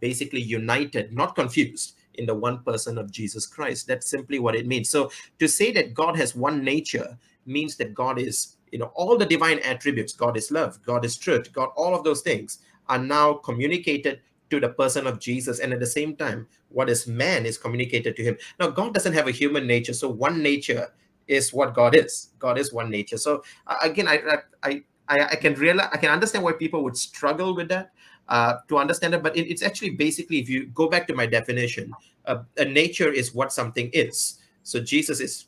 basically united not confused in the one person of jesus christ. That's simply what it means. So to say that god has one nature means that god is you know all the divine attributes god is love god is truth god all of those things are now communicated to the person of Jesus, and at the same time, what is man is communicated to him. Now, God doesn't have a human nature, so one nature is what God is. God is one nature. So uh, again, I I I, I can realize I can understand why people would struggle with that uh, to understand it, but it, it's actually basically if you go back to my definition, uh, a nature is what something is. So Jesus is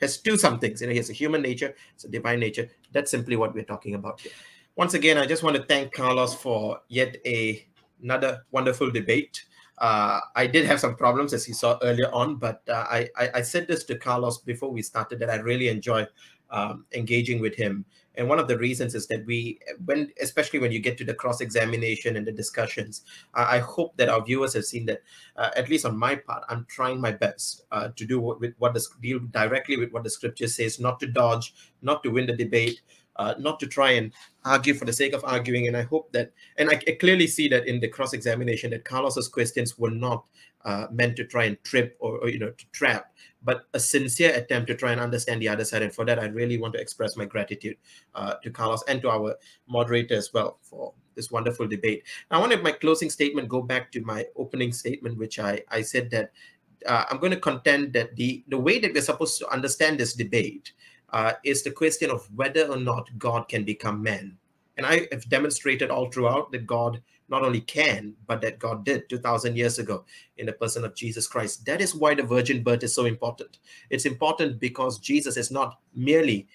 has two somethings. You know, he has a human nature, it's a divine nature. That's simply what we're talking about here. Once again, I just want to thank Carlos for yet a another wonderful debate. Uh, I did have some problems as you saw earlier on, but uh, I, I, I said this to Carlos before we started that I really enjoy um, engaging with him. And one of the reasons is that we, when especially when you get to the cross examination and the discussions, I, I hope that our viewers have seen that, uh, at least on my part, I'm trying my best uh, to do what, with what the deal directly with what the scripture says, not to dodge, not to win the debate, uh, not to try and argue for the sake of arguing. And I hope that, and I, I clearly see that in the cross examination, that Carlos's questions were not uh, meant to try and trip or, or, you know to trap, but a sincere attempt to try and understand the other side. And for that, I really want to express my gratitude uh, to Carlos and to our moderator as well for this wonderful debate. I want to my closing statement go back to my opening statement, which I I said that. Uh, I'm going to contend that the the way that we're supposed to understand this debate uh, is the question of whether or not God can become man. And I have demonstrated all throughout that God not only can, but that God did 2,000 years ago in the person of Jesus Christ. That is why the virgin birth is so important. It's important because Jesus is not merely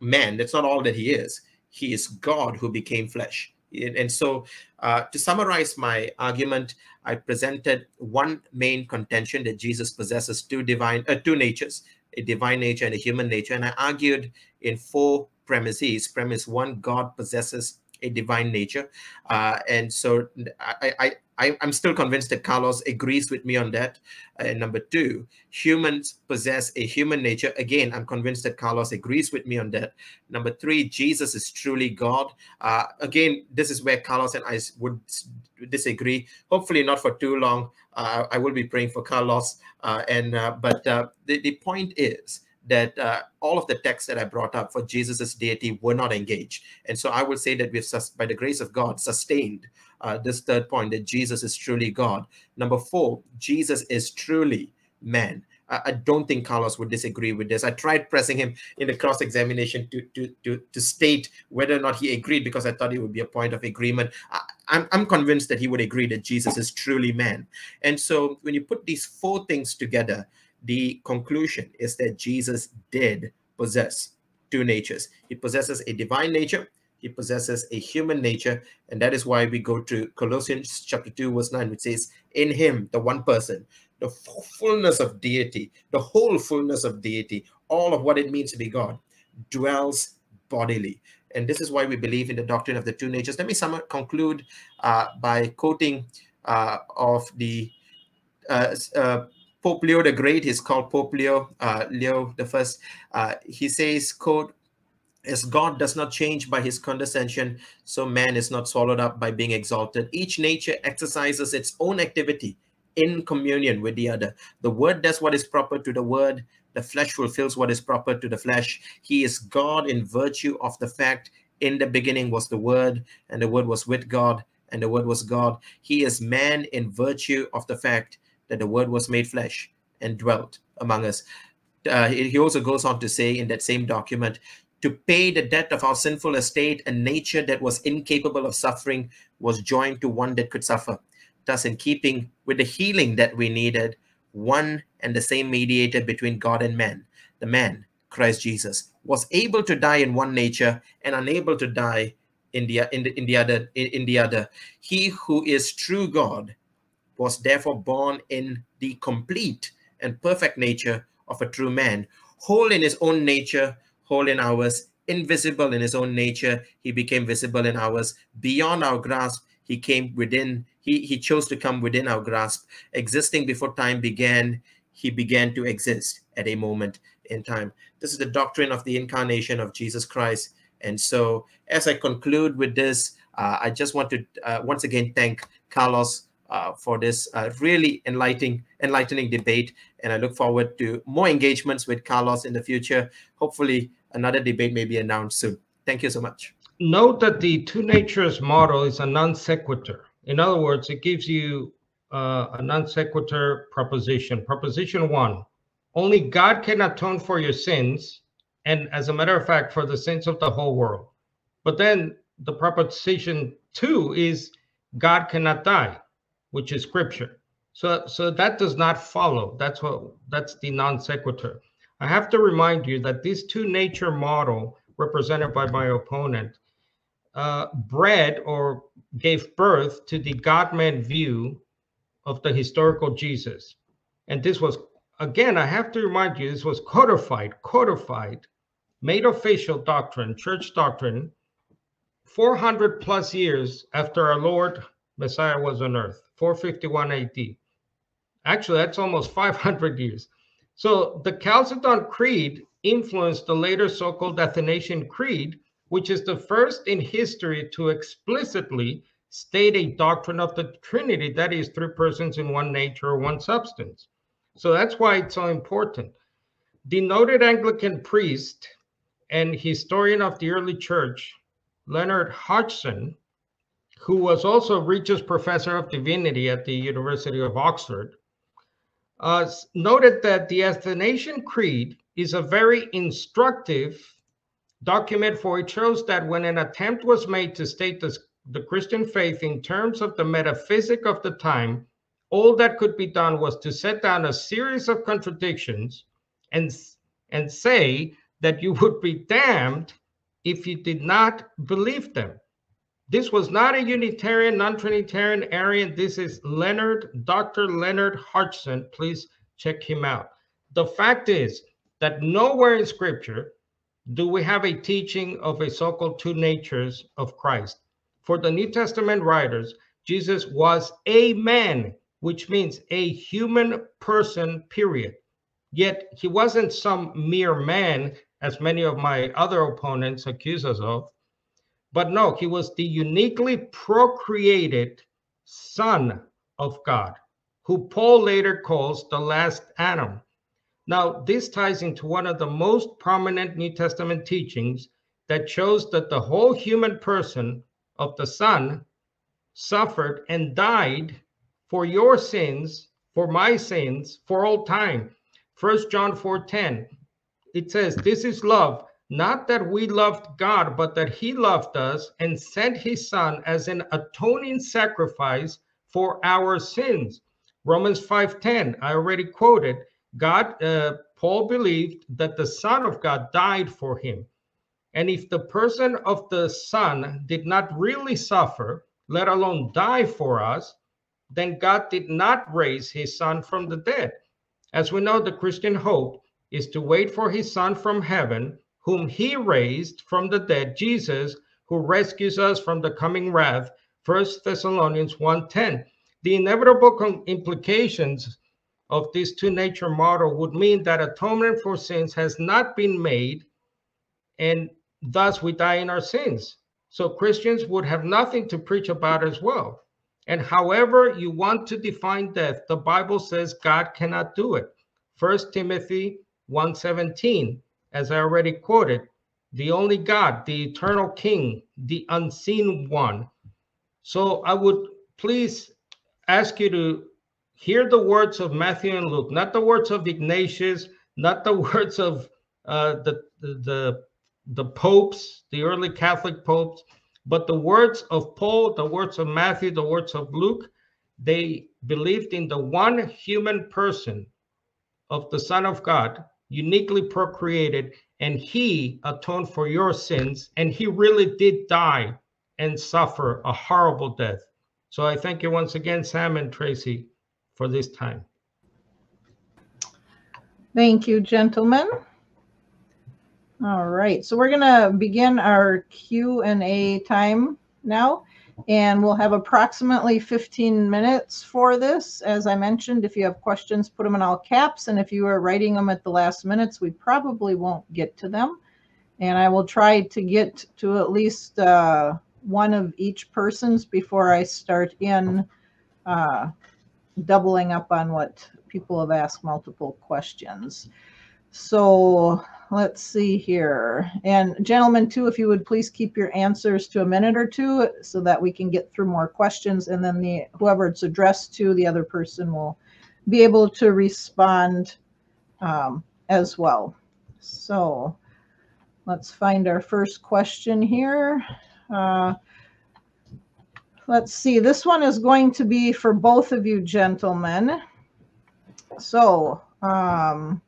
man, that's not all that he is. He is God who became flesh. And so, uh, to summarize my argument, I presented one main contention that Jesus possesses two divine, uh, two natures, a divine nature and a human nature. And I argued in four premises. Premise one, God possesses a divine nature. Uh, and so I, I, I, am still convinced that Carlos agrees with me on that. Uh, number two, humans possess a human nature. Again, I'm convinced that Carlos agrees with me on that. Number three, Jesus is truly God. Uh, again, this is where Carlos and I would disagree. Hopefully, not for too long. Uh, I will be praying for Carlos. Uh, and uh, but uh, the, the point is that uh, all of the texts that I brought up for Jesus's deity were not engaged. And so I would say that we've, by the grace of God, sustained uh, this third point that Jesus is truly God. Number four, Jesus is truly man. I, don't think Carlos would disagree with this. I tried pressing him in the cross examination to, to, to, to state whether or not he agreed because I thought it would be a point of agreement. I, I'm, I'm convinced that he would agree that Jesus is truly man. And so when you put these four things together, the conclusion is that Jesus did possess two natures. He possesses a divine nature, he possesses a human nature, and that is why we go to Colossians chapter 2, verse 9, which says, In him, the one person, the fullness of deity, the whole fullness of deity, all of what it means to be God, dwells bodily. And this is why we believe in the doctrine of the two natures. Let me sum conclude uh, by quoting uh, of the uh, uh Pope Leo the Great, he's called Pope Leo, uh, Leo the First. Uh, he says, "quote As God does not change by his condescension, so man is not swallowed up by being exalted. Each nature exercises its own activity in communion with the other. The word does what is proper to the word. The flesh fulfills what is proper to the flesh. He is God in virtue of the fact in the beginning was the word, and the word was with God, and the word was God. He is man in virtue of the fact that the word was made flesh and dwelt among us. Uh, he also goes on to say in that same document to pay the debt of our sinful estate, a nature that was incapable of suffering was joined to one that could suffer. Thus, in keeping with the healing that we needed, one and the same mediator between God and man, the man, Christ Jesus, was able to die in one nature and unable to die in the, in the, in the other. In, in the other, he who is true God was therefore born in the complete and perfect nature of a true man, whole in his own nature, whole in ours, invisible in his own nature, he became visible in ours, beyond our grasp, he came within, he, he chose to come within our grasp, existing before time began, he began to exist at a moment in time. This is the doctrine of the incarnation of Jesus Christ. And so, as I conclude with this, uh, I just want to uh, once again thank Carlos uh, for this uh, really enlightening, enlightening debate. And I look forward to more engagements with Carlos in the future. Hopefully, another debate may be announced soon. Thank you so much. Note that the two natures model is a non sequitur. In other words, it gives you uh, a non sequitur proposition. Proposition one only God can atone for your sins, and as a matter of fact, for the sins of the whole world. But then the proposition two is God cannot die, which is scripture. So, so that does not follow. That's what that's the non sequitur. I have to remind you that this two nature model represented by my opponent uh, bred or gave birth to the God man view of the historical Jesus. And this was, again, I have to remind you, this was codified, codified, made official doctrine, church doctrine, 400 plus years after our Lord Messiah was on earth, 451 AD. Actually, that's almost 500 years. So the Chalcedon Creed influenced the later so called Athanasian Creed, which is the first in history to explicitly state a doctrine of the Trinity, that is, three persons in one nature or one substance. So that's why it's so important. The noted Anglican priest and historian of the early church, Leonard Hodgson, who was also Regius Professor of Divinity at the University of Oxford, uh, noted that the Athanasian Creed is a very instructive document for it shows that when an attempt was made to state the, the Christian faith in terms of the metaphysic of the time, all that could be done was to set down a series of contradictions and, and say that you would be damned if you did not believe them. This was not a Unitarian, non Trinitarian, Arian. This is Leonard, Dr. Leonard Hodgson. Please check him out. The fact is that nowhere in Scripture do we have a teaching of a so called two natures of Christ. For the New Testament writers, Jesus was a man, which means a human person, period. Yet he wasn't some mere man, as many of my other opponents accuse us of. But no, he was the uniquely procreated Son of God, who Paul later calls the last Adam. Now, this ties into one of the most prominent New Testament teachings that shows that the whole human person of the Son suffered and died for your sins, for my sins, for all time. First John 4:10. It says, This is love, not that we loved God, but that he loved us and sent his son as an atoning sacrifice for our sins. Romans 5:10, I already quoted, God uh, Paul believed that the son of God died for him. And if the person of the son did not really suffer, let alone die for us, then God did not raise his son from the dead. As we know, the Christian hope is to wait for his son from heaven whom he raised from the dead, Jesus, who rescues us from the coming wrath. 1 Thessalonians 1:10. The inevitable implications of this two nature model would mean that atonement for sins has not been made, and thus we die in our sins. So Christians would have nothing to preach about as well. And however you want to define death, the Bible says God cannot do it. 1 Timothy 1:17 as I already quoted, the only God, the eternal King, the unseen one. So I would please ask you to hear the words of Matthew and Luke, not the words of Ignatius, not the words of uh, the, the, the popes, the early Catholic popes, but the words of Paul, the words of Matthew, the words of Luke. They believed in the one human person of the Son of God uniquely procreated, and he atoned for your sins, and he really did die and suffer a horrible death. So I thank you once again, Sam and Tracy, for this time. Thank you, gentlemen. All right, so we're going to begin our Q and A time now and we'll have approximately 15 minutes for this. As I mentioned, if you have questions, put them in all caps, and if you are writing them at the last minutes, we probably won't get to them. And I will try to get to at least uh, one of each person's before I start in uh, doubling up on what people have asked multiple questions. So let's see here. And gentlemen, too, if you would please keep your answers to a minute or two so that we can get through more questions. And then the whoever it's addressed to, the other person will be able to respond um, as well. So let's find our first question here. Uh, let's see, this one is going to be for both of you gentlemen. So, um,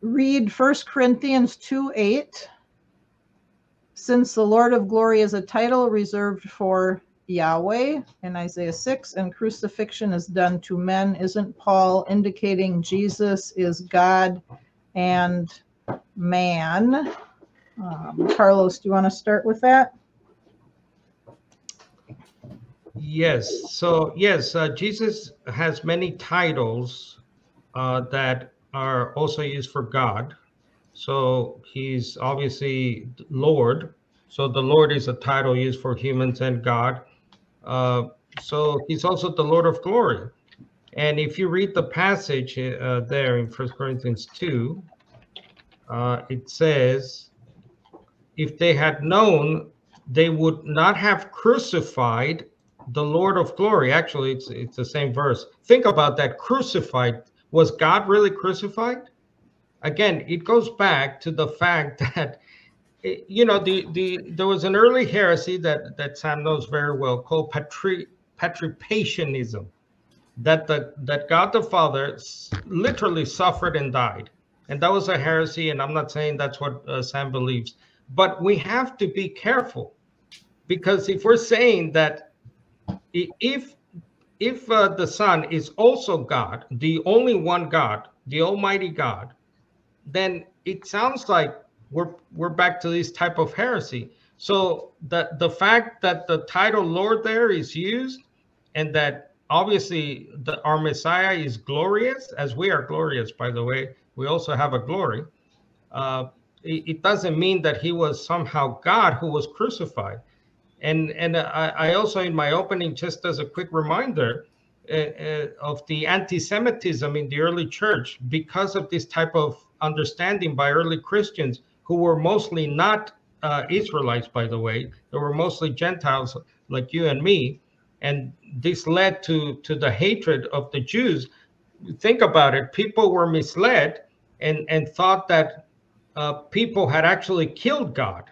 read First Corinthians 2 8. Since the Lord of glory is a title reserved for Yahweh in Isaiah 6, and crucifixion is done to men, isn't Paul indicating Jesus is God and man? Um, Carlos, do you want to start with that? Yes. So, yes, uh, Jesus has many titles uh, that are also used for God. So, he's obviously Lord. So, the Lord is a title used for humans and God. Uh, so, he's also the Lord of glory. And if you read the passage uh, there in First Corinthians 2, uh, it says, if they had known, they would not have crucified the Lord of glory. Actually, it's it's the same verse. Think about that. Crucified. Was God really crucified? Again, it goes back to the fact that you know the the there was an early heresy that that Sam knows very well called patri patripassianism, that the that God the Father literally suffered and died, and that was a heresy. And I'm not saying that's what uh, Sam believes, but we have to be careful because if we're saying that if if uh, the Son is also God, the only one God, the Almighty God, then it sounds like we're we're back to this type of heresy. So the the fact that the title Lord there is used, and that obviously the, our Messiah is glorious, as we are glorious, by the way, we also have a glory. Uh, it, it doesn't mean that he was somehow God who was crucified and and I, I also in my opening, just as a quick reminder, uh, uh, of the anti-Semitism in the early church because of this type of understanding by early Christians who were mostly not uh, Israelites, by the way. They were mostly Gentiles like you and me, and this led to to the hatred of the Jews. Think about it: people were misled and and thought that uh, people had actually killed God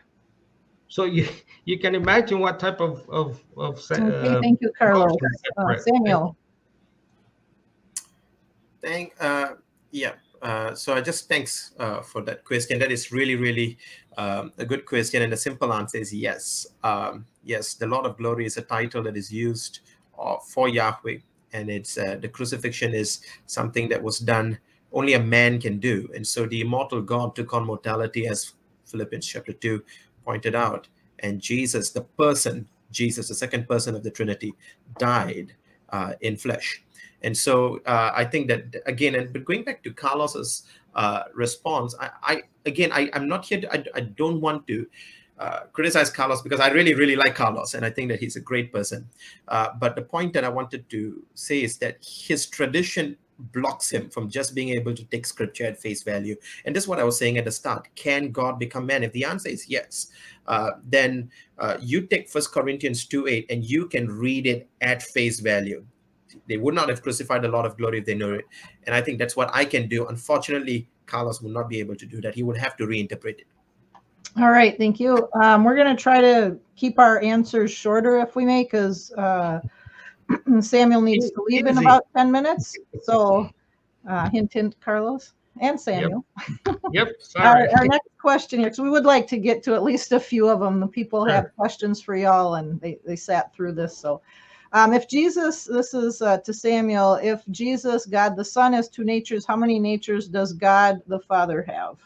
so you you can imagine what type of of, of uh, okay, thank you, Carlos. Uh, Samuel. Thank uh, yeah. Uh, so I just thanks uh, for that question. That is really, really um, a good question, and the simple answer is yes. Um, yes, the Lord of Glory is a title that is used uh, for Yahweh, and it's uh, the crucifixion is something that was done only a man can do, and so the immortal God took on mortality, as Philippians chapter two pointed out. And Jesus, the person, Jesus, the second person of the Trinity, died uh, in flesh. And so uh, I think that again, and but going back to Carlos's uh, response, I, I again, I, am not here. To, I, I don't want to uh, criticize Carlos because I really, really like Carlos, and I think that he's a great person. Uh, but the point that I wanted to say is that his tradition blocks him from just being able to take scripture at face value. And this is what I was saying at the start. Can God become man? If the answer is yes, uh, then uh, you take First Corinthians 2 8 and you can read it at face value. They would not have crucified a Lord of glory if they knew it. And I think that's what I can do. Unfortunately, Carlos will not be able to do that. He would have to reinterpret it. All right, thank you. Um, we're going to try to keep our answers shorter if we may, because uh, Samuel needs to leave in about 10 minutes. So, uh, hint, hint, Carlos and Samuel. Yep. yep. Sorry. our, our, next question here, because we would like to get to at least a few of them. The people sure. have questions for y'all, and they, they sat through this. So, um, if Jesus, this is uh, to Samuel, if Jesus, God the Son, has two natures, how many natures does God the Father have?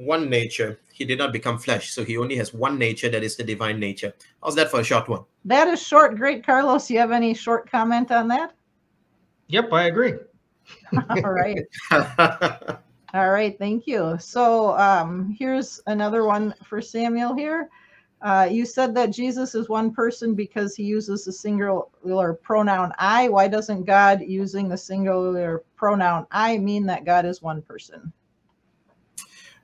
One nature he did not become flesh. So he only has one nature that is the divine nature. How's that for a short one? That is short. Great, Carlos. You have any short comment on that? Yep, I agree. All right. All right, thank you. So um, here's another one for Samuel here. Uh, you said that Jesus is one person because he uses the singular pronoun I. Why doesn't God using the singular pronoun I mean that God is one person?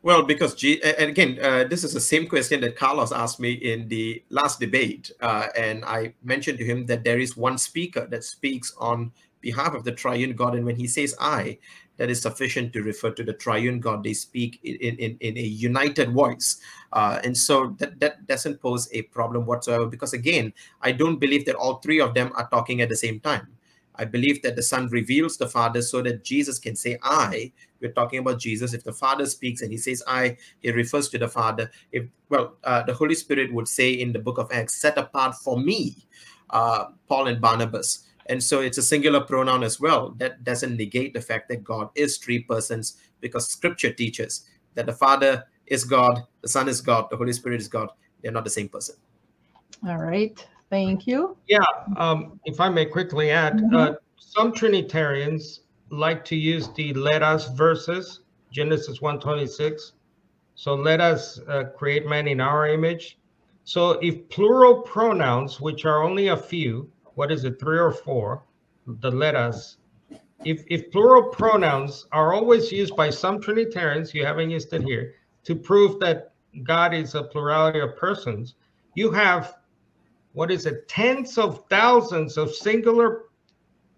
Well, because G- and again, uh, this is the same question that Carlos asked me in the last debate, uh, and I mentioned to him that there is one speaker that speaks on behalf of the Triune God, and when he says "I," that is sufficient to refer to the Triune God. They speak in in, in a united voice, uh, and so that that doesn't pose a problem whatsoever. Because again, I don't believe that all three of them are talking at the same time. I believe that the Son reveals the Father so that Jesus can say, I. We're talking about Jesus. If the Father speaks and he says, I, he refers to the Father. If, well, uh, the Holy Spirit would say in the book of Acts, set apart for me, uh, Paul and Barnabas. And so it's a singular pronoun as well. That doesn't negate the fact that God is three persons because scripture teaches that the Father is God, the Son is God, the Holy Spirit is God. They're not the same person. All right. Thank you. Yeah, um, if I may quickly add, Mhm. uh, some Trinitarians like to use the "let us" verses, Genesis one twenty six. So let us uh, create man in our image. So if plural pronouns, which are only a few, what is it, three or four, the "let us," if if plural pronouns are always used by some Trinitarians, you haven't used it here, to prove that God is a plurality of persons, you have what is it tens of thousands of singular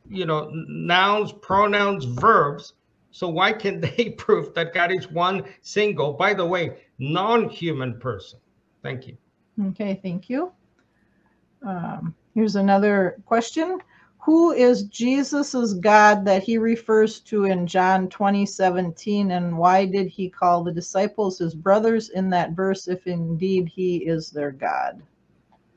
you know nouns pronouns verbs so why can they prove that god is one single by the way non-human person thank you Okay, thank you. Um, here's another question. Who is Jesus's God that he refers to in John 20, 17, and why did he call the disciples his brothers in that verse if indeed he is their God?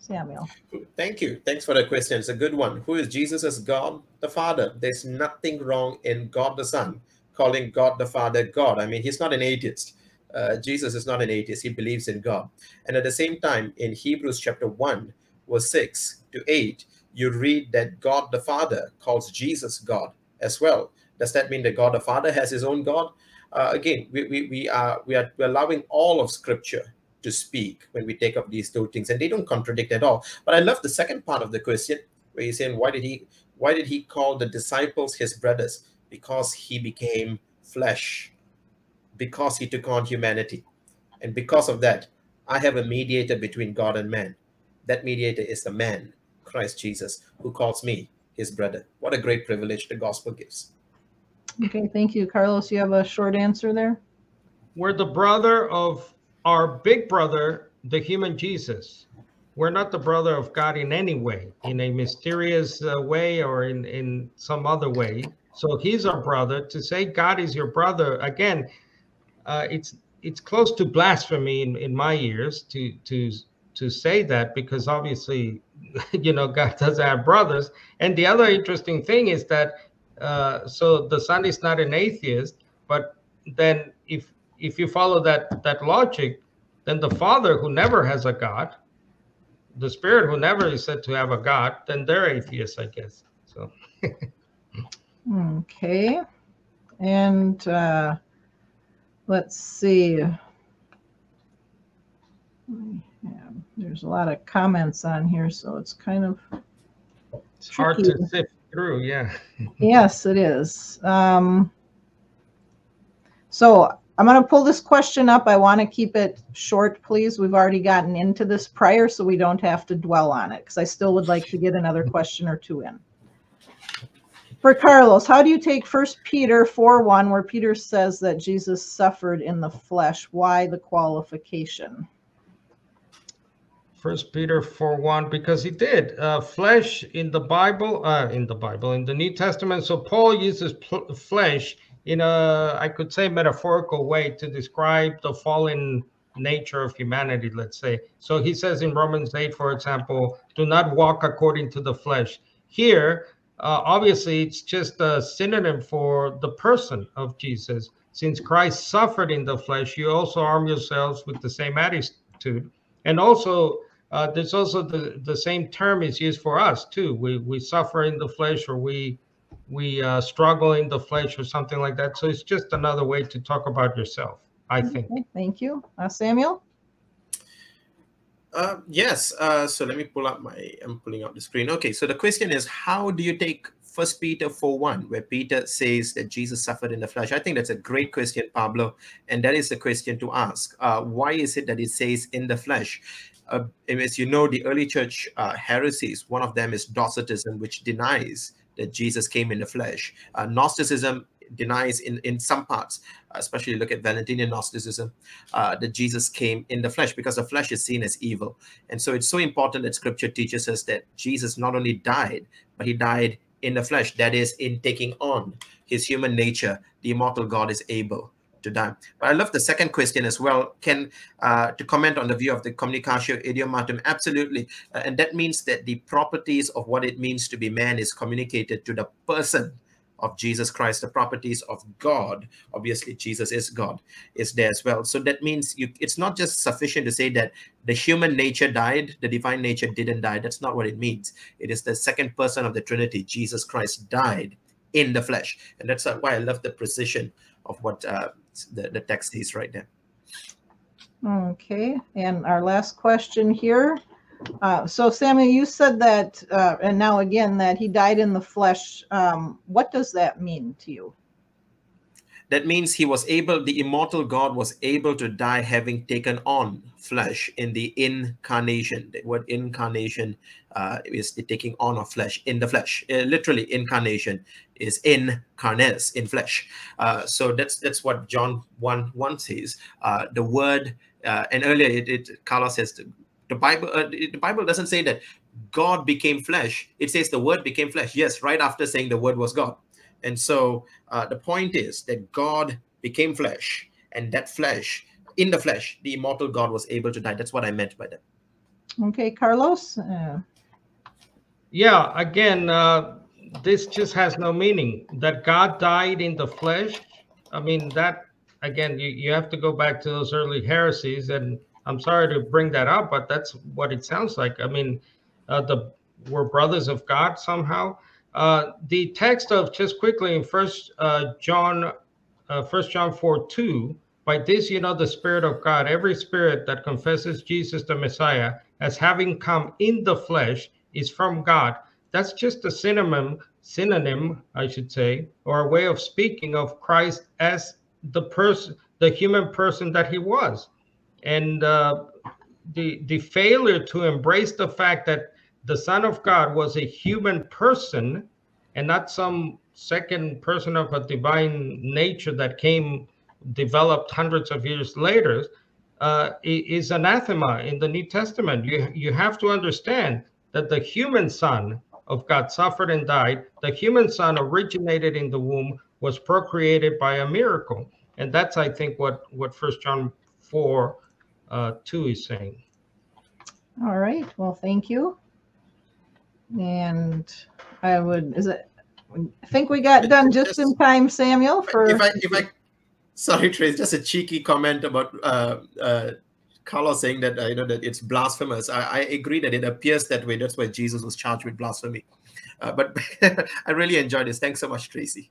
Samuel. Thank you. Thanks for the question. It's a good one. Who is Jesus as God the Father? There's nothing wrong in God the Son calling God the Father God. I mean, he's not an atheist. Uh, Jesus is not an atheist. He believes in God. And at the same time, in Hebrews chapter 1, verse 6 to 8, you read that God the Father calls Jesus God as well. Does that mean that God the Father has his own God? Uh, again, we, we, we are we are allowing all of Scripture to speak when we take up these two things, and they don't contradict at all. But I love the second part of the question where he's saying, why did he why did he call the disciples his brothers? Because he became flesh, because he took on humanity, and because of that, I have a mediator between God and man. That mediator is the man, Christ Jesus, who calls me his brother. What a great privilege the gospel gives. Okay, thank you. Carlos, you have a short answer there? we're the brother of our big brother the human jesus. We're not the brother of god in any way in a mysterious uh, way or in in some other way. So he's our brother. To say god is your brother again uh, it's it's close to blasphemy in, in my ears to to to say that because obviously you know god doesn't have brothers. And the other interesting thing is that uh, so the son is not an atheist but then if if you follow that that logic then the father who never has a god the spirit who never is said to have a god then they're atheists i guess so Okay. And uh, let's see. There's a lot of comments on here, so it's kind of, it's hard to sift through yeah yes, it is. Um, so I'm going to pull this question up. I want to keep it short, please. We've already gotten into this prior, so we don't have to dwell on it because I still would like to get another question or two in. For Carlos, how do you take First Peter 4 1, where Peter says that Jesus suffered in the flesh? Why the qualification? First Peter 4 1, because he did. Uh, flesh in the Bible, uh, in the Bible, in the New Testament. So Paul uses flesh in a, I could say, metaphorical way to describe the fallen nature of humanity, let's say. So he says in Romans 8, for example, do not walk according to the flesh. Here, uh, obviously, it's just a synonym for the person of Jesus. Since Christ suffered in the flesh, you also arm yourselves with the same attitude. And also, uh, there's also the, the same term is used for us too. We we suffer in the flesh, or we we uh, struggle in the flesh, or something like that. So it's just another way to talk about yourself. I think. Okay, thank you. Uh, Samuel? Uh, yes. Uh, so let me pull up my. I'm pulling up the screen. Okay. So the question is, how do you take First Peter 4 1, where Peter says that Jesus suffered in the flesh? I think that's a great question, Pablo. And that is the question to ask. Uh, why is it that it says in the flesh? Uh, as you know, the early church uh, heresies, one of them is Docetism, which denies that Jesus came in the flesh. Uh, Gnosticism denies in, in some parts, especially look at Valentinian Gnosticism, uh, that Jesus came in the flesh because the flesh is seen as evil. And so it's so important that scripture teaches us that Jesus not only died, but he died in the flesh, that is, in taking on his human nature, the immortal God is able to die. But I love the second question as well. Can uh, to comment on the view of the communicatio idiomatum? Absolutely, uh, and that means that the properties of what it means to be man is communicated to the person of Jesus Christ, the properties of God. Obviously, Jesus is God, is there as well. So that means you, it's not just sufficient to say that the human nature died, the divine nature didn't die. That's not what it means. It is the second person of the Trinity, Jesus Christ, died in the flesh, and that's why I love the precision of what uh, the, the text is right there. Okay, and our last question here. Uh, so Samuel, you said that, uh, and now again, that he died in the flesh. Um, what does that mean to you? That means he was able, the immortal God was able to die having taken on flesh in the incarnation. The word incarnation uh, is the taking on of flesh in the flesh. Uh, literally, incarnation is in carnes, in flesh. Uh, so that's that's what John 1 1 says. Uh, the word, uh, and earlier it, it Carlos says the Bible, uh, the Bible doesn't say that God became flesh. It says the word became flesh. Yes, right after saying the word was God. And so uh, the point is that God became flesh, and that flesh, in the flesh, the immortal God was able to die. That's what I meant by that. Okay, Carlos. Uh... Yeah, again, uh, this just has no meaning. That God died in the flesh. I mean, that again, you, you have to go back to those early heresies and I'm sorry to bring that up, but that's what it sounds like. I mean, uh, the we're brothers of God somehow. Uh, the text of just quickly in First uh, John, uh, First John four two. By this you know the Spirit of God. Every spirit that confesses Jesus the Messiah as having come in the flesh is from God. That's just a synonym, synonym, I should say, or a way of speaking of Christ as the person, the human person that he was and uh, the the failure to embrace the fact that the Son of God was a human person and not some second person of a divine nature that came developed hundreds of years later uh, is anathema in the New Testament. You you have to understand that the human Son of God suffered and died. The human Son originated in the womb, was procreated by a miracle, and that's I think what what First John four uh, 2 is saying. All right. Well, thank you. And I would, is it, I think we got done just in time, Samuel, for. If I, if I, sorry, Trace, just a cheeky comment about uh, uh, Carlos saying that, uh, you know, that it's blasphemous. I, I agree that it appears that way. That's why Jesus was charged with blasphemy. Uh, but I really enjoyed this. Thanks so much, Tracy.